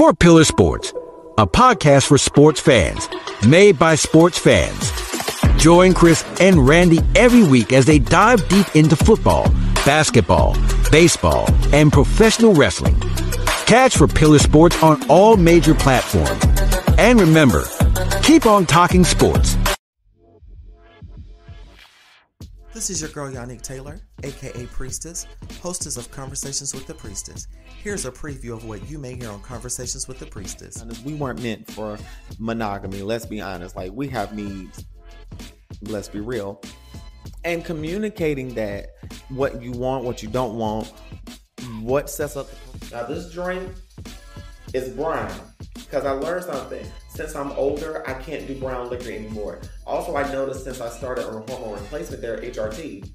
For Pillar Sports, a podcast for sports fans, made by sports fans. Join Chris and Randy every week as they dive deep into football, basketball, baseball, and professional wrestling. Catch for Pillar Sports on all major platforms. And remember, keep on talking sports. This is your girl Yannick Taylor, aka Priestess, hostess of Conversations with the Priestess. Here's a preview of what you may hear on Conversations with the Priestess. We weren't meant for monogamy, let's be honest. Like, we have needs, let's be real. And communicating that, what you want, what you don't want, what sets up. Now, this drink is brown because I learned something. Since I'm older, I can't do brown liquor anymore. Also, I noticed since I started on hormone replacement there, HRT,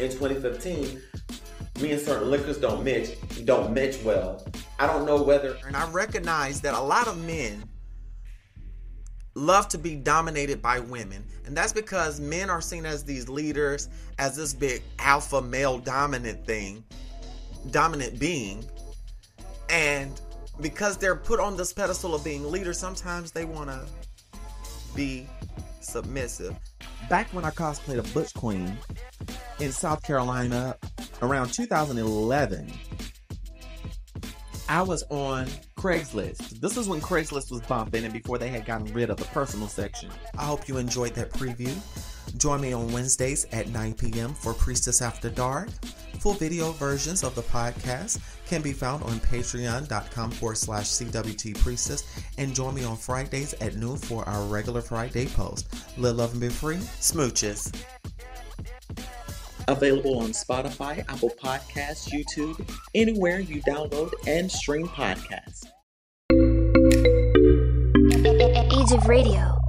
in 2015, me and certain liquors don't mix, don't mix well. I don't know whether. And I recognize that a lot of men love to be dominated by women. And that's because men are seen as these leaders, as this big alpha male dominant thing, dominant being. And because they're put on this pedestal of being leaders, sometimes they want to be submissive. Back when I cosplayed a Butch Queen in South Carolina around 2011, I was on Craigslist. This is when Craigslist was bumping and before they had gotten rid of the personal section. I hope you enjoyed that preview. Join me on Wednesdays at 9 p.m. for Priestess After Dark. Full video versions of the podcast can be found on patreon.com forward slash CWT Priestess and join me on Fridays at noon for our regular Friday post. Live, love, and be free. Smooches. Available on Spotify, Apple Podcasts, YouTube, anywhere you download and stream podcasts. Age of Radio.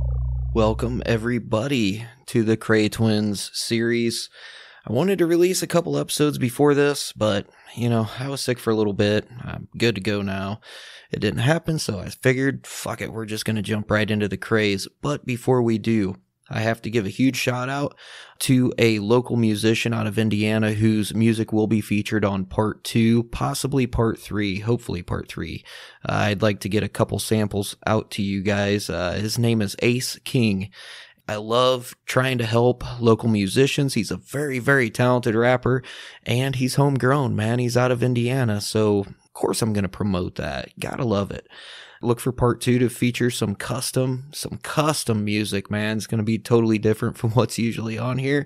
Welcome, everybody, to the Kray Twins series. I wanted to release a couple episodes before this, but, you know, I was sick for a little bit. I'm good to go now. It didn't happen, so I figured, fuck it, we're just going to jump right into the Krays. But before we do, I have to give a huge shout out to a local musician out of Indiana whose music will be featured on part two, possibly part three, hopefully part three. Uh, I'd like to get a couple samples out to you guys. Uh, his name is Ace King. I love trying to help local musicians. He's a very, very talented rapper and he's homegrown, man. He's out of Indiana. So, course, I'm going to promote that. Gotta love it. Look for part two to feature some custom, some custom music, man. It's going to be totally different from what's usually on here,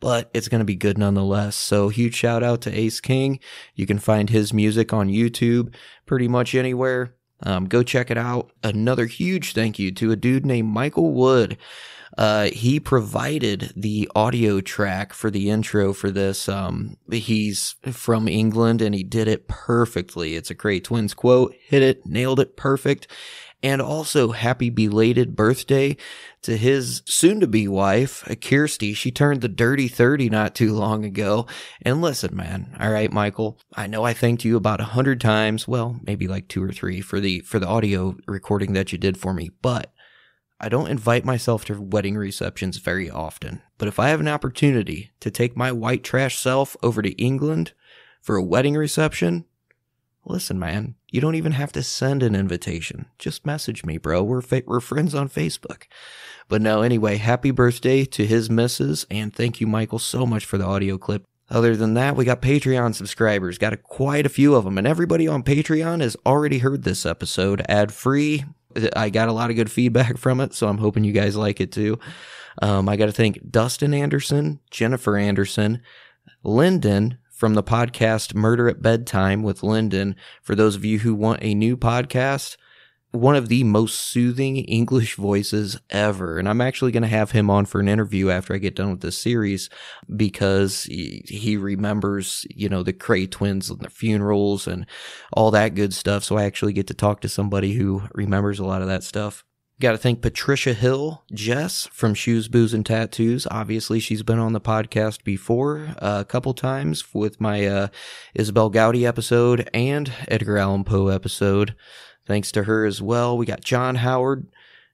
but it's going to be good nonetheless. So huge shout out to Ace King. You can find his music on YouTube pretty much anywhere. Um, go check it out. Another huge thank you to a dude named Michael Wood. Uh, he provided the audio track for the intro for this. Um, he's from England and he did it perfectly. It's a Kray Twins quote. Hit it, nailed it, perfect. And also, happy belated birthday to his soon to be wife, Kirsty. She turned the dirty 30 not too long ago. And listen, man. All right, Michael. I know I thanked you about a hundred times. Well, maybe like two or three for the, for the audio recording that you did for me. But I don't invite myself to wedding receptions very often, but if I have an opportunity to take my white trash self over to England for a wedding reception, listen, man, you don't even have to send an invitation. Just message me, bro. We're fa- we're friends on Facebook. But no, anyway, happy birthday to his missus, and thank you, Michael, so much for the audio clip. Other than that, we got Patreon subscribers, got a, quite a few of them, and everybody on Patreon has already heard this episode ad free. I got a lot of good feedback from it, so I'm hoping you guys like it too. Um, I got to thank Dustin Anderson, Jennifer Anderson, Lyndon from the podcast Murder at Bedtime with Lyndon. For those of you who want a new podcast, one of the most soothing English voices ever. And I'm actually going to have him on for an interview after I get done with this series because he, he remembers, you know, the Kray twins and their funerals and all that good stuff. So I actually get to talk to somebody who remembers a lot of that stuff. Got to thank Patricia Hill, Jess from Shoes, Booze, and Tattoos. Obviously, she's been on the podcast before uh, a couple times with my uh, Isobel Gowdie episode and Edgar Allan Poe episode. Thanks to her as well. We got John Howard,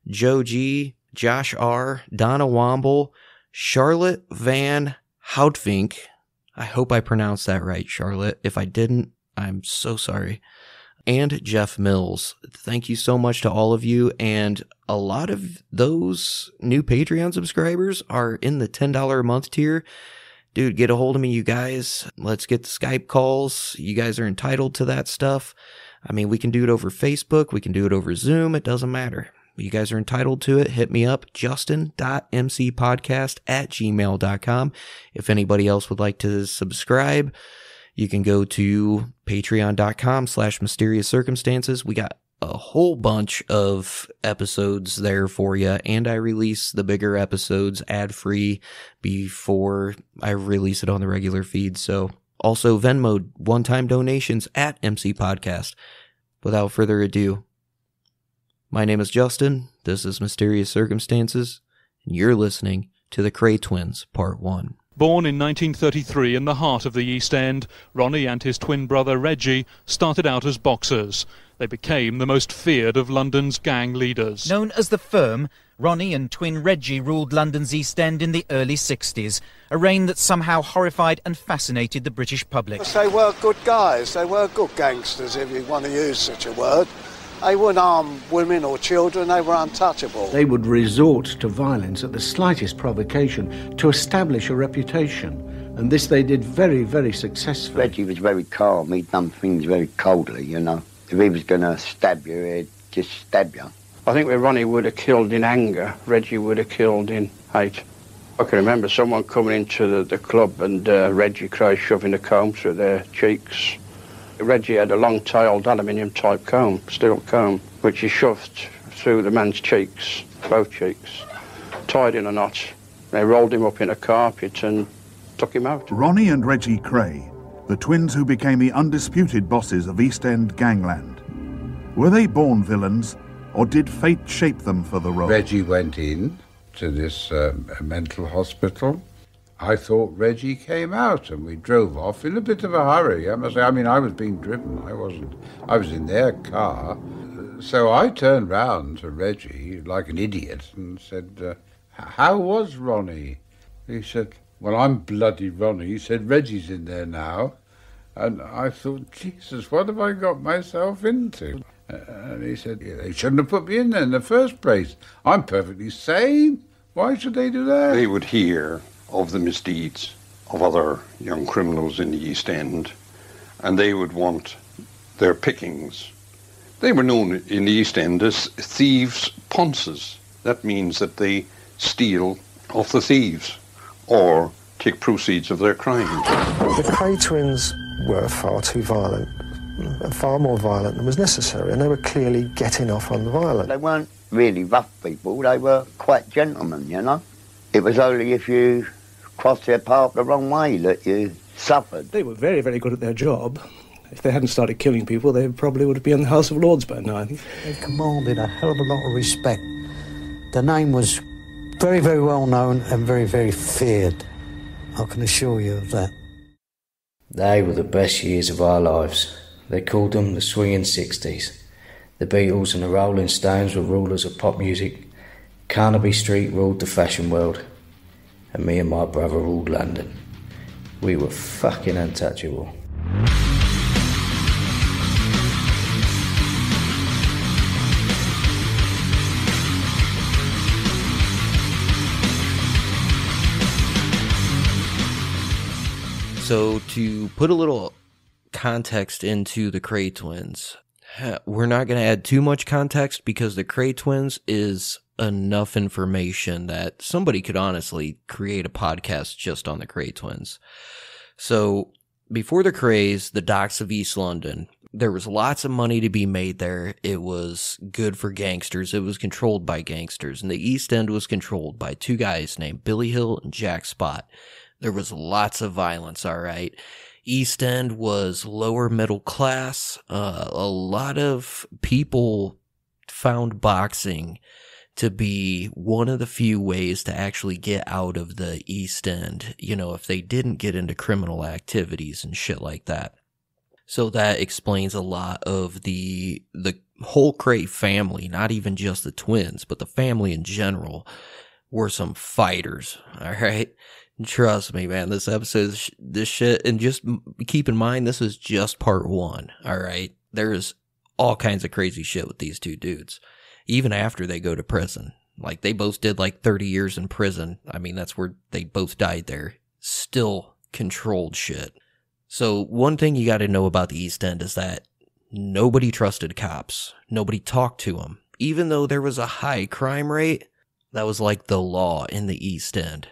Joe G, Josh R, Donna Womble, Charlotte Van Houtvink. I hope I pronounced that right, Charlotte. If I didn't, I'm so sorry. and Jeff Mills. Thank you so much to all of you. And a lot of those new Patreon subscribers are in the $10 a month tier. Dude, get a hold of me, you guys. Let's get the Skype calls. You guys are entitled to that stuff. I mean, we can do it over Facebook. We can do it over Zoom. It doesn't matter. You guys are entitled to it. Hit me up, justin.mcpodcast at gmail.com. If anybody else would like to subscribe, you can go to patreon.com slash mysterious circumstances. We got a whole bunch of episodes there for you, and I release the bigger episodes ad free before I release it on the regular feed. So also Venmo one time donations at MC Podcast. Without further ado, my name is Justin. This is Mysterious Circumstances, and you're listening to the Kray Twins Part 1. Born in 1933 in the heart of the East End, Ronnie and his twin brother Reggie started out as boxers. They became the most feared of London's gang leaders. Known as the Firm, Ronnie and twin Reggie ruled London's East End in the early 60s, a reign that somehow horrified and fascinated the British public. They were good guys, they were good gangsters, if you want to use such a word. They wouldn't harm women or children, they were untouchable. They would resort to violence at the slightest provocation to establish a reputation. And this they did very, very successfully. Reggie was very calm. He'd done things very coldly, you know. If he was going to stab you, he'd just stab you. I think where Ronnie would have killed in anger, Reggie would have killed in hate. I can remember someone coming into the, the club and uh, Reggie Kray shoving a comb through their cheeks. Reggie had a long-tailed aluminium-type comb, steel comb, which he shoved through the man's cheeks, both cheeks, tied in a knot. They rolled him up in a carpet and took him out. Ronnie and Reggie Kray, the twins who became the undisputed bosses of East End gangland. Were they born villains, or did fate shape them for the role? Reggie went in to this um, mental hospital. I thought Reggie came out and we drove off in a bit of a hurry. I must say, I mean, I was being driven. I wasn't, I was in their car. So I turned round to Reggie like an idiot and said, uh, How was Ronnie? He said, Well, I'm bloody Ronnie. He said, Reggie's in there now. And I thought, Jesus, what have I got myself into? Uh, and he said, yeah, They shouldn't have put me in there in the first place. I'm perfectly sane. Why should they do that? They would hear of the misdeeds of other young criminals in the East End, and they would want their pickings. They were known in the East End as thieves' ponces. That means that they steal off the thieves or take proceeds of their crimes. The Kray twins were far too violent, far more violent than was necessary, and they were clearly getting off on the violence. They weren't really rough people, they were quite gentlemen, you know. It was only if you crossed their path the wrong way that you suffered. They were very, very good at their job. If they hadn't started killing people, they probably would have been in the House of Lords by now, I think. They commanded a hell of a lot of respect. The name was very, very well known and very, very feared. I can assure you of that. They were the best years of our lives. They called them the swinging 60s. The Beatles and the Rolling Stones were rulers of pop music. Carnaby Street ruled the fashion world. And me and my brother ruled London. We were fucking untouchable. So, to put a little context into the Kray twins, we're not going to add too much context because the Kray twins is enough information that somebody could honestly create a podcast just on the Kray twins. So, before the Krays, the docks of East London, there was lots of money to be made there. It was good for gangsters. It was controlled by gangsters. And the East End was controlled by two guys named Billy Hill and Jack Spot. There was lots of violence, all right. East End was lower middle class. Uh, a lot of people found boxing to be one of the few ways to actually get out of the East End, you know, if they didn't get into criminal activities and shit like that. So that explains a lot of the the whole Kray family, not even just the twins, but the family in general were some fighters, all right? Trust me, man. This episode, this shit, and just keep in mind, this is just part one. All right. There's all kinds of crazy shit with these two dudes, even after they go to prison. Like they both did like 30 years in prison. I mean, that's where they both died there. Still controlled shit. So one thing you got to know about the East End is that nobody trusted cops. Nobody talked to them. Even though there was a high crime rate, that was like the law in the East End.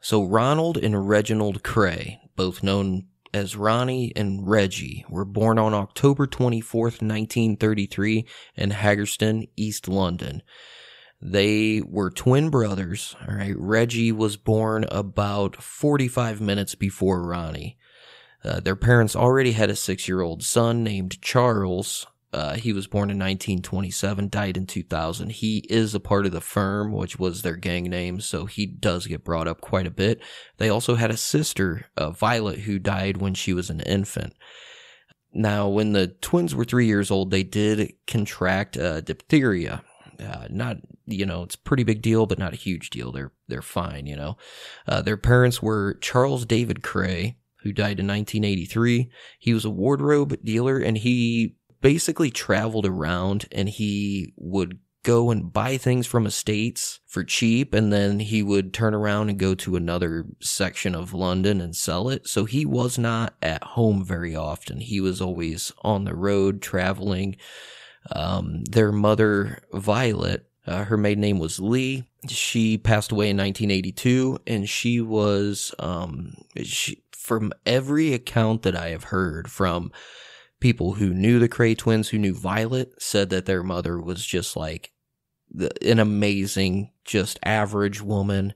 So Ronald and Reginald Kray, both known as Ronnie and Reggie, were born on October 24th, 1933 in Haggerston, East London. They were twin brothers. All right. Reggie was born about 45 minutes before Ronnie. Uh, their parents already had a six year old son named Charles. Uh, he was born in 1927, died in 2000. He is a part of the firm, which was their gang name, so he does get brought up quite a bit. They also had a sister, uh, Violet, who died when she was an infant. Now, when the twins were three years old, they did contract uh, diphtheria. Uh, not, you know, it's a pretty big deal, but not a huge deal. They're they're fine, you know. Uh, their parents were Charles David Kray, who died in 1983. He was a wardrobe dealer, and he basically traveled around and he would go and buy things from estates for cheap and then he would turn around and go to another section of London and sell it. So he was not at home very often. He was always on the road traveling. Um, their mother, Violet, uh, her maiden name was Lee. She passed away in 1982 and she was, um, she, from every account that I have heard from people who knew the Kray twins, who knew Violet, said that their mother was just like the, an amazing, just average woman.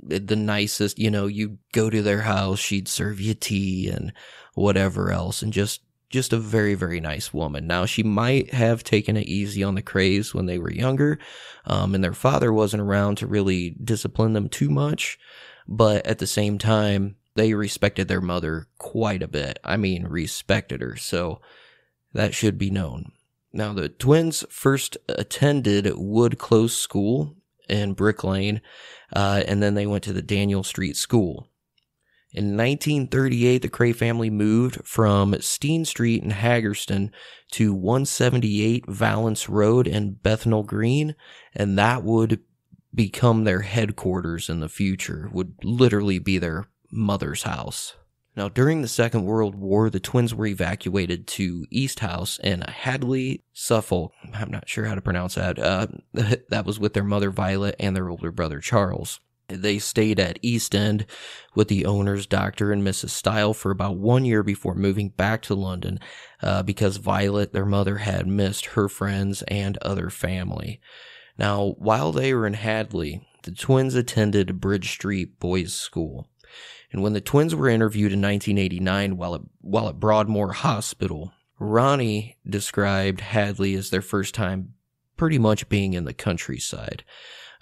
The nicest, you know, you go to their house, she'd serve you tea and whatever else, and just just a very very nice woman. Now she might have taken it easy on the Krays when they were younger, um, and their father wasn't around to really discipline them too much. But at the same time, they respected their mother quite a bit. I mean, respected her. So that should be known. Now, the twins first attended Wood Close School in Brick Lane, uh, and then they went to the Daniel Street School. In 1938, the Kray family moved from Stean Street in Haggerston to 178 Valence Road in Bethnal Green, and that would become their headquarters in the future, would literally be their mother's house. Now, during the Second World War, the twins were evacuated to East House in Hadleigh, Suffolk. I'm not sure how to pronounce that. Uh, that was with their mother Violet and their older brother Charles. They stayed at East End with the owners, Dr. and Mrs. Style, for about one year before moving back to London uh, because Violet, their mother, had missed her friends and other family. Now, while they were in Hadleigh, the twins attended Bridge Street Boys School. And when the twins were interviewed in 1989 while at, while at Broadmoor Hospital, Ronnie described Hadleigh as their first time pretty much being in the countryside.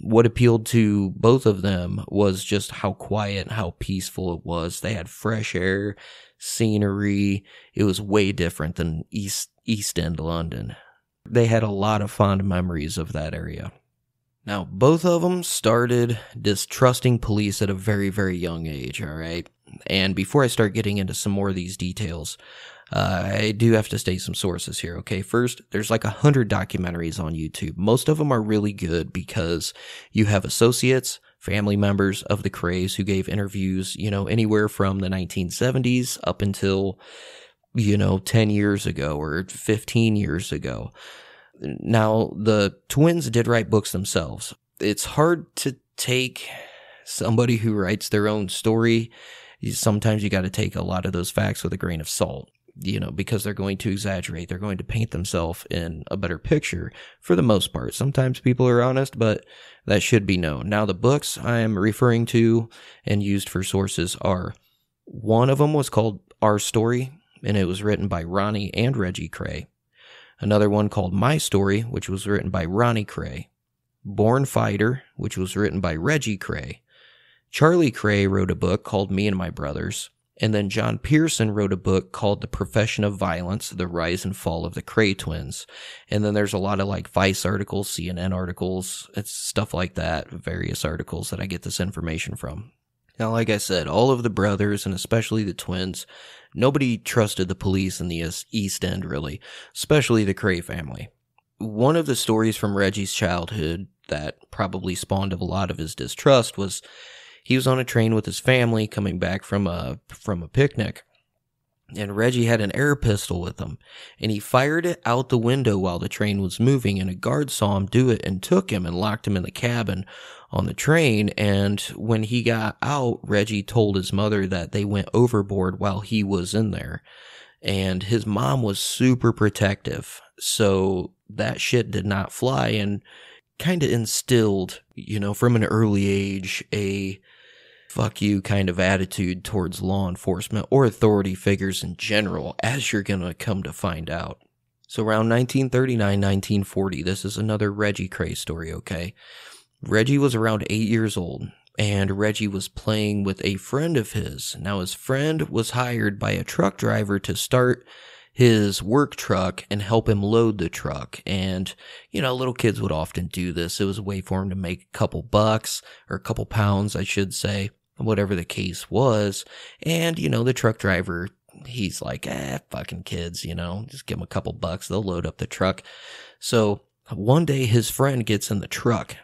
What appealed to both of them was just how quiet and how peaceful it was. They had fresh air, scenery. It was way different than East East End London. They had a lot of fond memories of that area. Now, both of them started distrusting police at a very, very young age, all right? And before I start getting into some more of these details, uh, I do have to state some sources here, okay? First, there's like a hundred documentaries on YouTube. Most of them are really good because you have associates, family members of the Krays who gave interviews, you know, anywhere from the 1970s up until, you know, 10 years ago or 15 years ago. Now, the twins did write books themselves. It's hard to take somebody who writes their own story. Sometimes you got to take a lot of those facts with a grain of salt, you know, because they're going to exaggerate. They're going to paint themselves in a better picture for the most part. Sometimes people are honest, but that should be known. Now, the books I am referring to and used for sources are one of them was called Our Story, and it was written by Ronnie and Reggie Kray another one called My Story, which was written by Ronnie Kray, Born Fighter, which was written by Reggie Kray. Charlie Kray wrote a book called Me and My Brothers, and then John Pearson wrote a book called The Profession of Violence, The Rise and Fall of the Kray Twins. And then there's a lot of like Vice articles, CNN articles, it's stuff like that, various articles that I get this information from. Now, like I said, all of the brothers and especially the twins, nobody trusted the police in the East- End really, especially the Kray family. One of the stories from Reggie's childhood that probably spawned a lot of his distrust was he was on a train with his family coming back from a from a picnic and Reggie had an air pistol with him, and he fired it out the window while the train was moving, and a guard saw him do it and took him and locked him in the cabin on the train. And when he got out, Reggie told his mother that they went overboard while he was in there. And his mom was super protective. So that shit did not fly and kind of instilled, you know, from an early age, a fuck you kind of attitude towards law enforcement or authority figures in general, as you're going to come to find out. So around 1939, 1940, this is another Reggie Kray story, okay? Reggie was around eight years old, and Reggie was playing with a friend of his. Now, his friend was hired by a truck driver to start his work truck and help him load the truck. And, you know, little kids would often do this. It was a way for him to make a couple bucks or a couple pounds, I should say whatever the case was. And, you know, the truck driver, he's like, eh, fucking kids, you know, just give them a couple bucks. They'll load up the truck. So one day his friend gets in the truck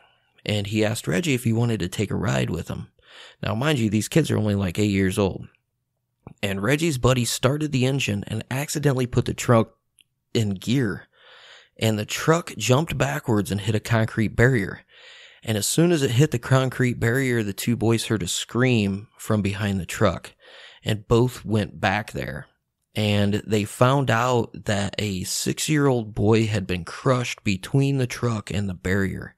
and he asked Reggie if he wanted to take a ride with him. Now, mind you, these kids are only like eight years old. And Reggie's buddy started the engine and accidentally put the truck in gear. And the truck jumped backwards and hit a concrete barrier. And as soon as it hit the concrete barrier, the two boys heard a scream from behind the truck, and both went back there. And they found out that a six year old boy had been crushed between the truck and the barrier.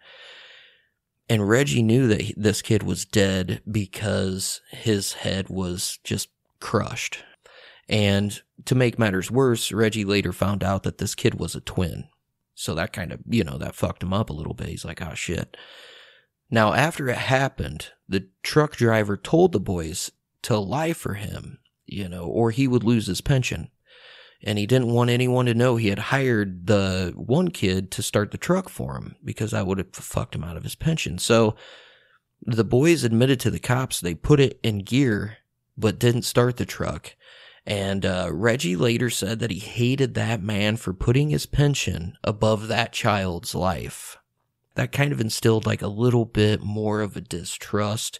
And Reggie knew that this kid was dead because his head was just crushed. And to make matters worse, Reggie later found out that this kid was a twin. So that kind of, you know, that fucked him up a little bit. He's like, oh shit. Now, after it happened, the truck driver told the boys to lie for him, you know, or he would lose his pension. And he didn't want anyone to know he had hired the one kid to start the truck for him because that would have fucked him out of his pension. So the boys admitted to the cops they put it in gear but didn't start the truck. And uh, Reggie later said that he hated that man for putting his pension above that child's life that kind of instilled like a little bit more of a distrust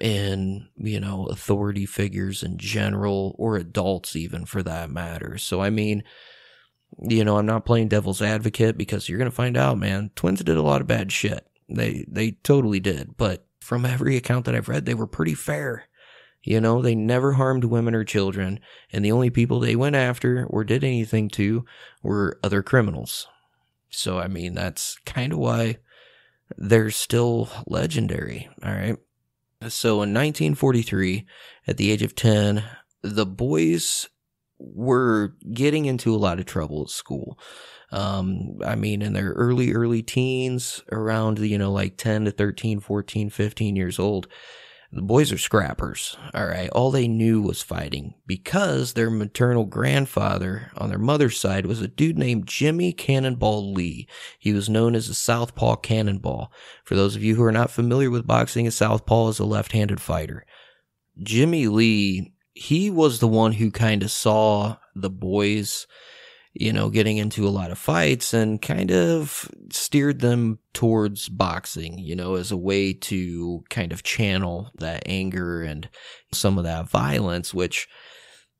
in, you know, authority figures in general or adults even for that matter. So, I mean, you know, I'm not playing devil's advocate because you're going to find out, man, twins did a lot of bad shit. They, they totally did. But from every account that I've read, they were pretty fair. You know, they never harmed women or children, and the only people they went after or did anything to were other criminals. So, I mean, that's kind of why they're still legendary. All right. So, in 1943, at the age of 10, the boys were getting into a lot of trouble at school. Um, I mean, in their early, early teens, around, you know, like 10 to 13, 14, 15 years old, the boys are scrappers, all right? All they knew was fighting because their maternal grandfather on their mother's side was a dude named Jimmy Cannonball Lee. He was known as a Southpaw Cannonball. For those of you who are not familiar with boxing, a Southpaw is a left handed fighter. Jimmy Lee, he was the one who kind of saw the boys you know, getting into a lot of fights and kind of steered them towards boxing, you know, as a way to kind of channel that anger and some of that violence, which,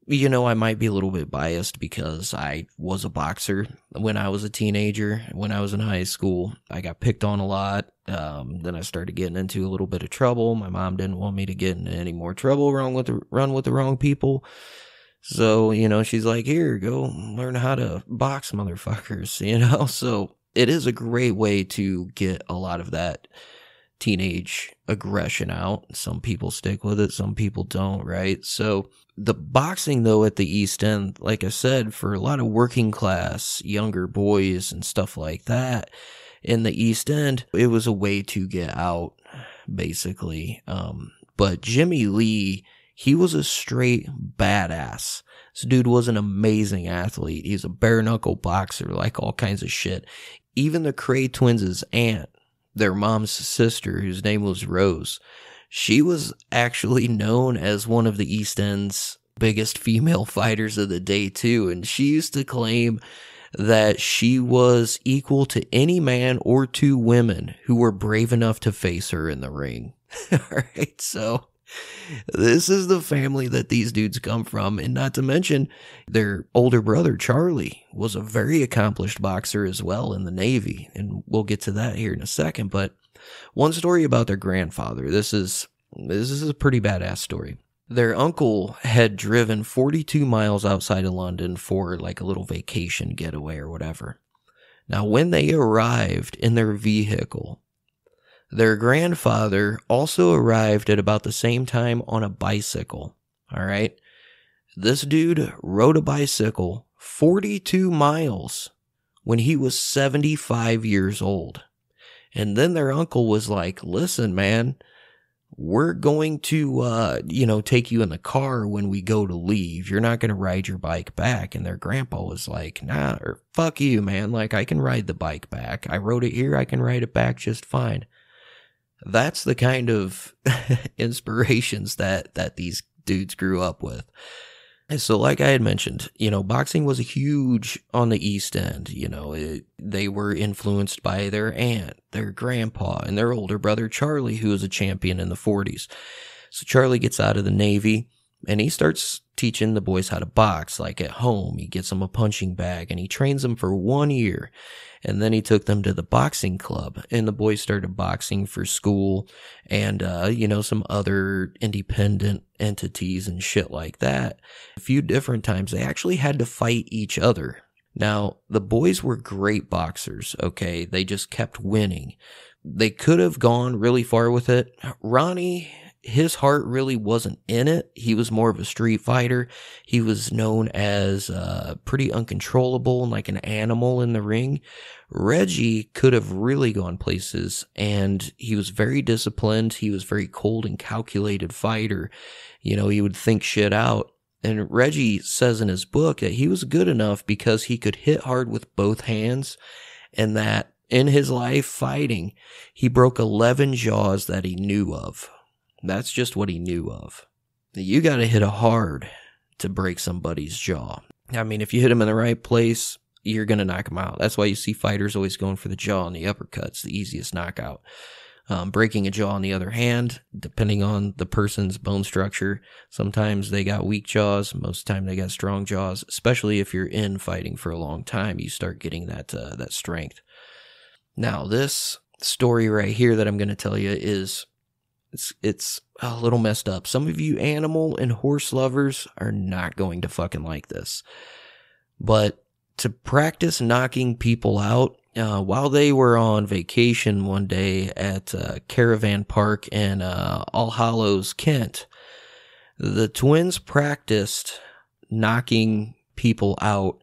you know, I might be a little bit biased because I was a boxer when I was a teenager. When I was in high school, I got picked on a lot. Um, then I started getting into a little bit of trouble. My mom didn't want me to get into any more trouble, wrong with the, run with the wrong people. So, you know, she's like, here, go learn how to box motherfuckers, you know? So it is a great way to get a lot of that teenage aggression out. Some people stick with it, some people don't, right? So the boxing though at the East End, like I said, for a lot of working class younger boys and stuff like that in the East End, it was a way to get out, basically. Um, but Jimmy Lee, he was a straight badass. This dude was an amazing athlete. He's a bare knuckle boxer, like all kinds of shit. Even the Kray twins' aunt, their mom's sister, whose name was Rose, she was actually known as one of the East End's biggest female fighters of the day, too. And she used to claim that she was equal to any man or two women who were brave enough to face her in the ring. All right. So this is the family that these dudes come from. And not to mention, their older brother, Charlie, was a very accomplished boxer as well in the Navy. And we'll get to that here in a second. But one story about their grandfather. This is, this is a pretty badass story. Their uncle had driven 42 miles outside of London for like a little vacation getaway or whatever. Now, when they arrived in their vehicle, their grandfather also arrived at about the same time on a bicycle. All right. This dude rode a bicycle 42 miles when he was 75 years old. And then their uncle was like, listen, man, we're going to, uh, you know, take you in the car when we go to leave. You're not going to ride your bike back. And their grandpa was like, nah, or fuck you, man. Like, I can ride the bike back. I rode it here. I can ride it back just fine. That's the kind of inspirations that, that these dudes grew up with. So, like I had mentioned, you know, boxing was huge on the East End. You know, it, they were influenced by their aunt, their grandpa, and their older brother Charlie, who was a champion in the 40s. So, Charlie gets out of the Navy and he starts teaching the boys how to box, like at home. He gets them a punching bag and he trains them for one year. And then he took them to the boxing club and the boys started boxing for school and, uh, you know, some other independent entities and shit like that. A few different times they actually had to fight each other. Now, the boys were great boxers, okay? They just kept winning. They could have gone really far with it. Ronnie his heart really wasn't in it. He was more of a street fighter. He was known as uh, pretty uncontrollable and like an animal in the ring. Reggie could have really gone places and he was very disciplined. He was very cold and calculated fighter. You know, he would think shit out. And Reggie says in his book that he was good enough because he could hit hard with both hands and that in his life fighting, he broke 11 jaws that he knew of. That's just what he knew of. You got to hit a hard to break somebody's jaw. I mean, if you hit him in the right place, you're going to knock him out. That's why you see fighters always going for the jaw and the uppercuts, the easiest knockout. Um, breaking a jaw on the other hand, depending on the person's bone structure, sometimes they got weak jaws, most of the time they got strong jaws, especially if you're in fighting for a long time, you start getting that, uh, that strength. Now, this story right here that I'm going to tell you is it's it's a little messed up. Some of you animal and horse lovers are not going to fucking like this. But to practice knocking people out uh, while they were on vacation one day at uh, Caravan Park in uh, All Hallows, Kent, the twins practiced knocking people out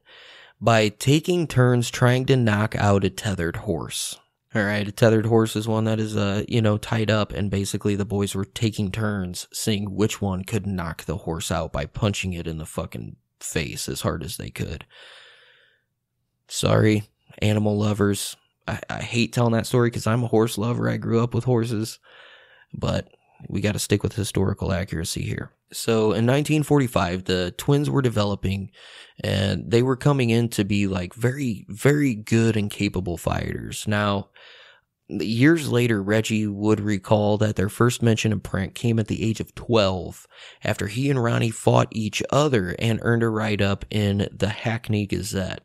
by taking turns trying to knock out a tethered horse. All right, a tethered horse is one that is, uh, you know, tied up, and basically the boys were taking turns seeing which one could knock the horse out by punching it in the fucking face as hard as they could. Sorry, animal lovers. I, I hate telling that story because I'm a horse lover. I grew up with horses, but we got to stick with historical accuracy here. So in 1945, the twins were developing and they were coming in to be like very, very good and capable fighters. Now, years later, Reggie would recall that their first mention of prank came at the age of 12 after he and Ronnie fought each other and earned a write up in the Hackney Gazette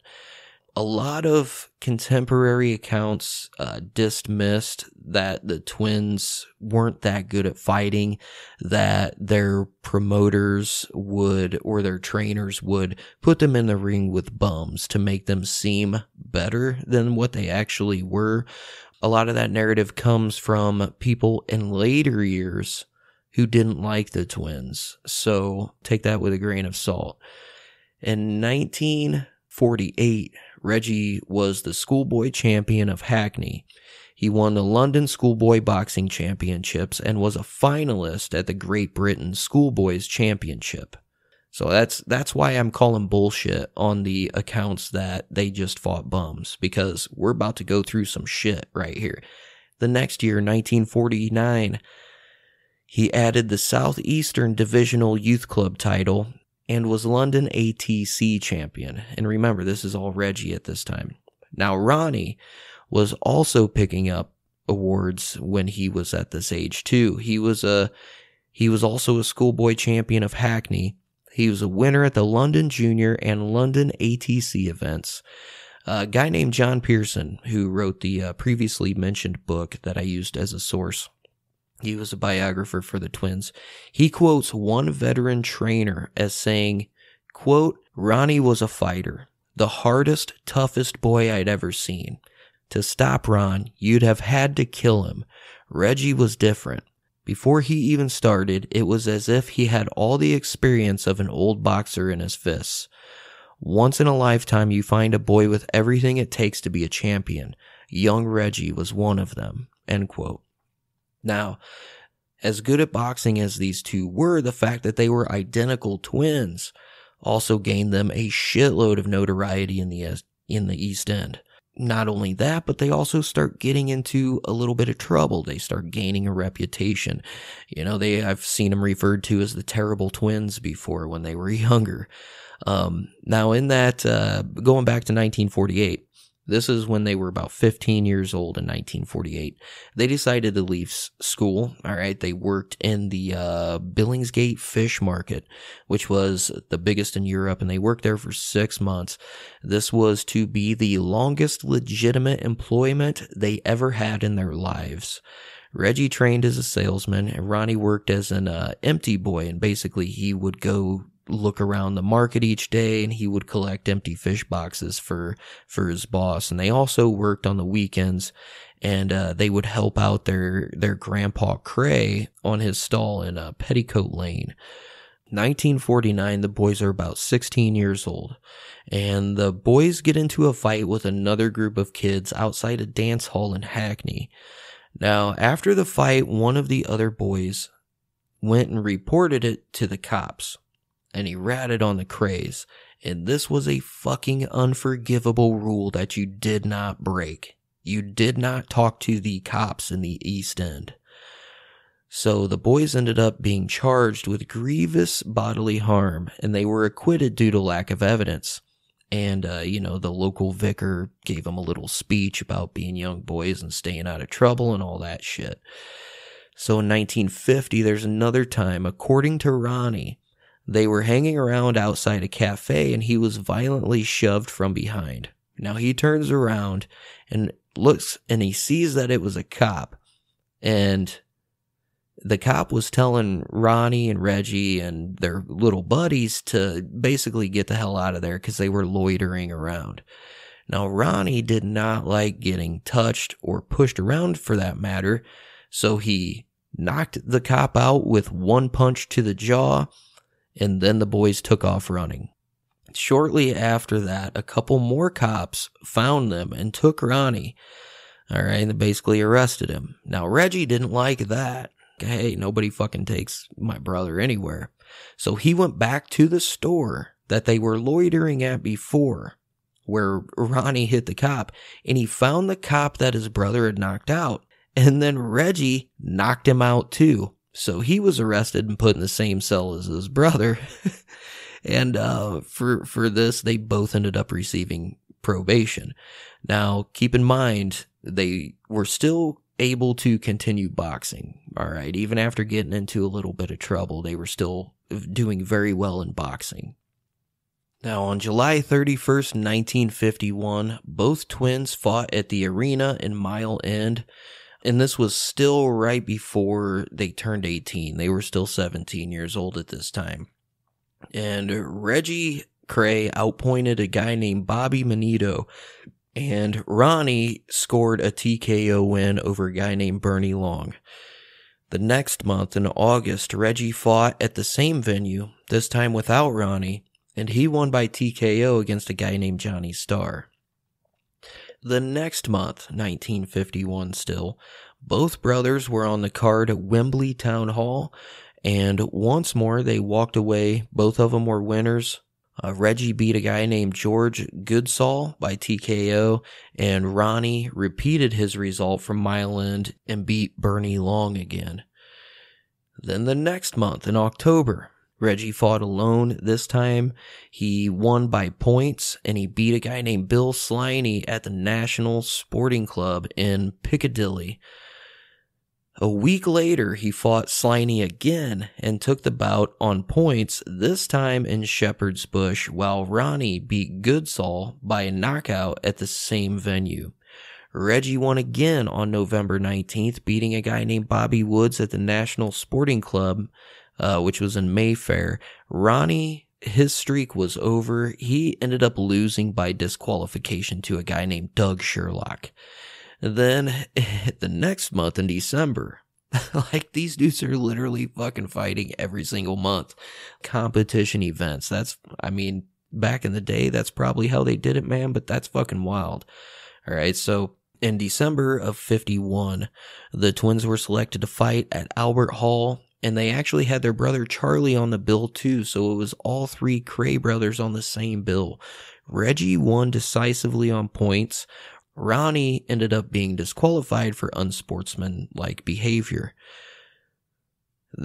a lot of contemporary accounts uh, dismissed that the twins weren't that good at fighting, that their promoters would or their trainers would put them in the ring with bums to make them seem better than what they actually were. A lot of that narrative comes from people in later years who didn't like the twins. So take that with a grain of salt. In 1948, Reggie was the schoolboy champion of Hackney. He won the London Schoolboy Boxing Championships and was a finalist at the Great Britain Schoolboys Championship. So that's that's why I'm calling bullshit on the accounts that they just fought bums because we're about to go through some shit right here. The next year, 1949, He added the Southeastern Divisional Youth Club title and was London ATC champion. And remember, this is all Reggie at this time. Now, Ronnie was also picking up awards when he was at this age too. He was a he was also a schoolboy champion of Hackney. He was a winner at the London Junior and London ATC events. A guy named John Pearson, who wrote the uh, previously mentioned book that I used as a source, he was a biographer for the twins. He quotes one veteran trainer as saying, quote, Ronnie was a fighter, the hardest, toughest boy I'd ever seen. To stop Ron, you'd have had to kill him. Reggie was different. Before he even started, it was as if he had all the experience of an old boxer in his fists. Once in a lifetime, you find a boy with everything it takes to be a champion. Young Reggie was one of them. End quote. Now, as good at boxing as these two were, the fact that they were identical twins also gained them a shitload of notoriety in the in the East End. Not only that, but they also start getting into a little bit of trouble. They start gaining a reputation. You know, they I've seen them referred to as the terrible twins before when they were younger. Um, now, in that, uh, going back to 1948, this is when they were about 15 years old in 1948. They decided to leave school. All right. They worked in the uh, Billingsgate Fish Market, which was the biggest in Europe, and they worked there for six months. This was to be the longest legitimate employment they ever had in their lives. Reggie trained as a salesman, and Ronnie worked as an uh, empty boy, and basically he would go look around the market each day and he would collect empty fish boxes for for his boss and they also worked on the weekends and uh, they would help out their their grandpa Kray on his stall in uh, Petticoat Lane. 1949, the boys are about 16 years old, and the boys get into a fight with another group of kids outside a dance hall in Hackney. Now, after the fight, one of the other boys went and reported it to the cops and he ratted on the Crays. And this was a fucking unforgivable rule that you did not break. You did not talk to the cops in the East End. So the boys ended up being charged with grievous bodily harm and they were acquitted due to lack of evidence. And, uh, you know, the local vicar gave them a little speech about being young boys and staying out of trouble and all that shit. So in 1950, there's another time, according to Ronnie, they were hanging around outside a cafe and he was violently shoved from behind. Now he turns around and looks and he sees that it was a cop. And the cop was telling Ronnie and Reggie and their little buddies to basically get the hell out of there because they were loitering around. Now, Ronnie did not like getting touched or pushed around for that matter, so he knocked the cop out with one punch to the jaw and then the boys took off running. Shortly after that, a couple more cops found them and took Ronnie. All right, and basically arrested him. Now, Reggie didn't like that. Hey, nobody fucking takes my brother anywhere. So he went back to the store that they were loitering at before, where Ronnie hit the cop, and he found the cop that his brother had knocked out. And then Reggie knocked him out too. So he was arrested and put in the same cell as his brother. and uh, for for this, they both ended up receiving probation. Now, keep in mind, they were still able to continue boxing. All right, even after getting into a little bit of trouble, they were still doing very well in boxing. Now, on July 31st, 1951, both twins fought at the arena in Mile End and this was still right before they turned 18. They were still 17 years old at this time. And Reggie Kray outpointed a guy named Bobby Manito. And Ronnie scored a TKO win over a guy named Bernie Long. The next month in August, Reggie fought at the same venue, this time without Ronnie, and he won by TKO against a guy named Johnny Starr. The next month, 1951 still, both brothers were on the card at Wembley Town Hall, and once more they walked away. Both of them were winners. Uh, Reggie beat a guy named George Goodsall by TKO, and Ronnie repeated his result from Mile End and beat Bernie Long again. Then the next month in October, Reggie fought alone. This time he won by points and he beat a guy named Bill Sliney at the National Sporting Club in Piccadilly. A week later, he fought Sliney again and took the bout on points, this time in Shepherd's Bush, while Ronnie beat Goodsall by a knockout at the same venue. Reggie won again on November 19th, beating a guy named Bobby Woods at the National Sporting Club, uh, which was in Mayfair. Ronnie, his streak was over. He ended up losing by disqualification to a guy named Doug Sherlock. Then the next month in December, like these dudes are literally fucking fighting every single month. Competition events. That's, I mean, back in the day, that's probably how they did it, man, but that's fucking wild. All right. So in December of 51, the twins were selected to fight at Albert Hall and they actually had their brother Charlie on the bill too. So it was all three Kray brothers on the same bill. Reggie won decisively on points. Ronnie ended up being disqualified for unsportsmanlike behavior.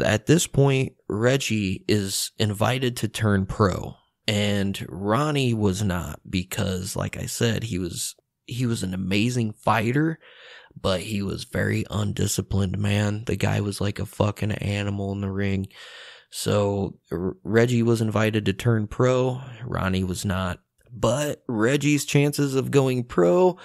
At this point, Reggie is invited to turn pro, and Ronnie was not because, like I said, he was he was an amazing fighter, but he was very undisciplined, man. The guy was like a fucking animal in the ring. So R- Reggie was invited to turn pro. Ronnie was not. But Reggie's chances of going pro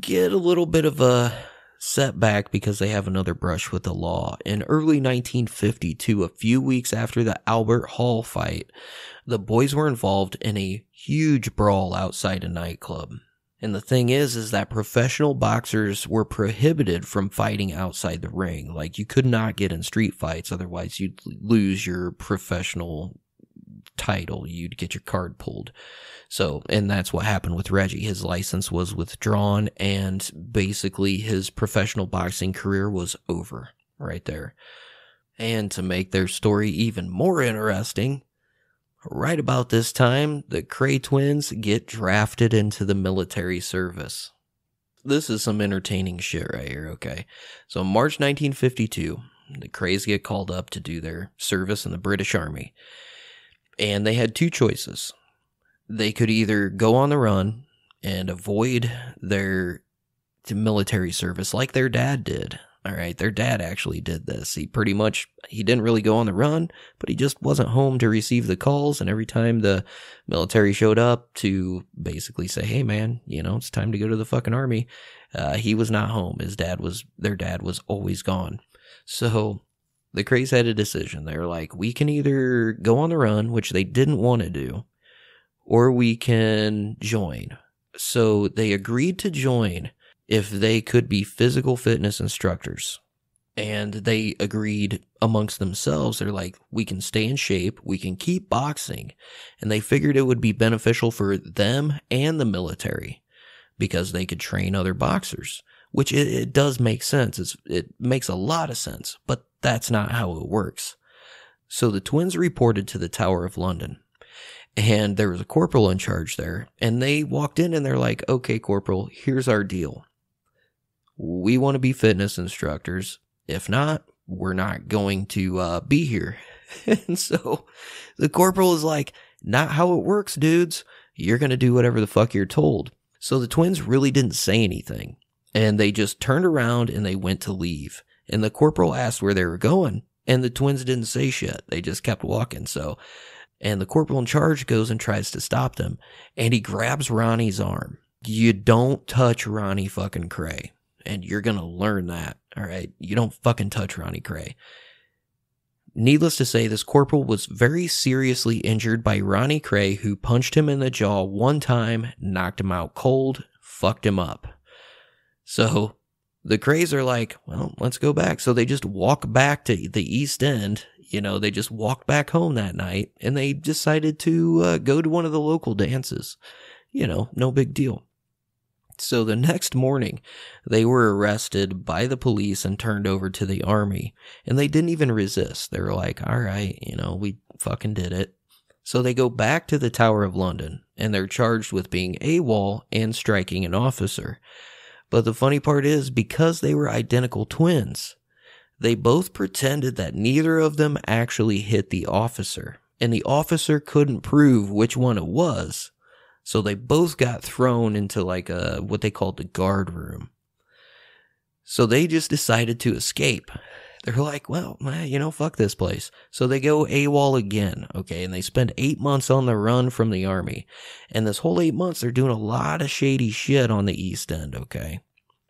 get a little bit of a setback because they have another brush with the law. In early 1952, a few weeks after the Albert Hall fight, the boys were involved in a huge brawl outside a nightclub. And the thing is, is that professional boxers were prohibited from fighting outside the ring. Like you could not get in street fights, otherwise you'd lose your professional title. You'd get your card pulled. So, and that's what happened with Reggie. His license was withdrawn and basically his professional boxing career was over right there. And to make their story even more interesting, right about this time, the Kray twins get drafted into the military service. This is some entertaining shit right here, okay? So, March 1952, the Krays get called up to do their service in the British Army. And they had two choices they could either go on the run and avoid their military service like their dad did. All right, their dad actually did this. He pretty much he didn't really go on the run, but he just wasn't home to receive the calls and every time the military showed up to basically say, "Hey man, you know, it's time to go to the fucking army." Uh, he was not home. His dad was their dad was always gone. So, the Krays had a decision. They're like, "We can either go on the run, which they didn't want to do, or we can join. So they agreed to join if they could be physical fitness instructors. And they agreed amongst themselves. They're like, we can stay in shape, we can keep boxing. And they figured it would be beneficial for them and the military because they could train other boxers, which it, it does make sense. It's, it makes a lot of sense, but that's not how it works. So the twins reported to the Tower of London and there was a corporal in charge there and they walked in and they're like okay corporal here's our deal we want to be fitness instructors if not we're not going to uh, be here and so the corporal is like not how it works dudes you're going to do whatever the fuck you're told so the twins really didn't say anything and they just turned around and they went to leave and the corporal asked where they were going and the twins didn't say shit they just kept walking so and the corporal in charge goes and tries to stop them. And he grabs Ronnie's arm. You don't touch Ronnie fucking Kray. And you're going to learn that. All right. You don't fucking touch Ronnie Kray. Needless to say, this corporal was very seriously injured by Ronnie Kray, who punched him in the jaw one time, knocked him out cold, fucked him up. So the Krays are like, well, let's go back. So they just walk back to the East End you know, they just walked back home that night and they decided to uh, go to one of the local dances. You know, no big deal. So the next morning, they were arrested by the police and turned over to the army. And they didn't even resist. They were like, all right, you know, we fucking did it. So they go back to the Tower of London and they're charged with being AWOL and striking an officer. But the funny part is, because they were identical twins, They both pretended that neither of them actually hit the officer, and the officer couldn't prove which one it was. So they both got thrown into like a what they called the guard room. So they just decided to escape. They're like, well, you know, fuck this place. So they go AWOL again, okay, and they spend eight months on the run from the army. And this whole eight months, they're doing a lot of shady shit on the East End, okay?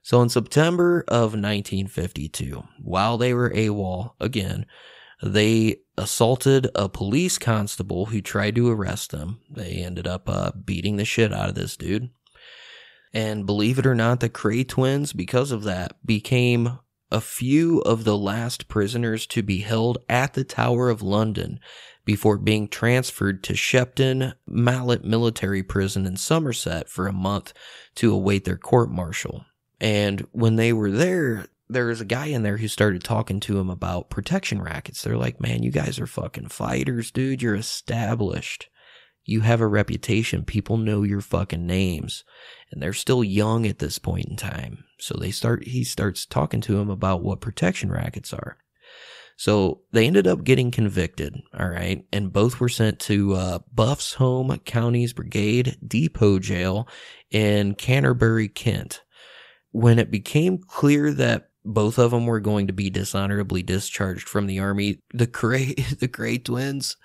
So in September of 1952, while they were AWOL again, they assaulted a police constable who tried to arrest them. They ended up uh, beating the shit out of this dude. And believe it or not, the Kray twins, because of that, became a few of the last prisoners to be held at the Tower of London before being transferred to Shepton Mallet Military Prison in Somerset for a month to await their court martial. And when they were there, there was a guy in there who started talking to him about protection rackets. They're like, man, you guys are fucking fighters, dude. You're established. You have a reputation. People know your fucking names. And they're still young at this point in time. So they start, he starts talking to him about what protection rackets are. So they ended up getting convicted, all right, and both were sent to uh, Buffs Home Counties Brigade Depot Jail in Canterbury, Kent. When it became clear that both of them were going to be dishonorably discharged from the army, the Kray the Kray twins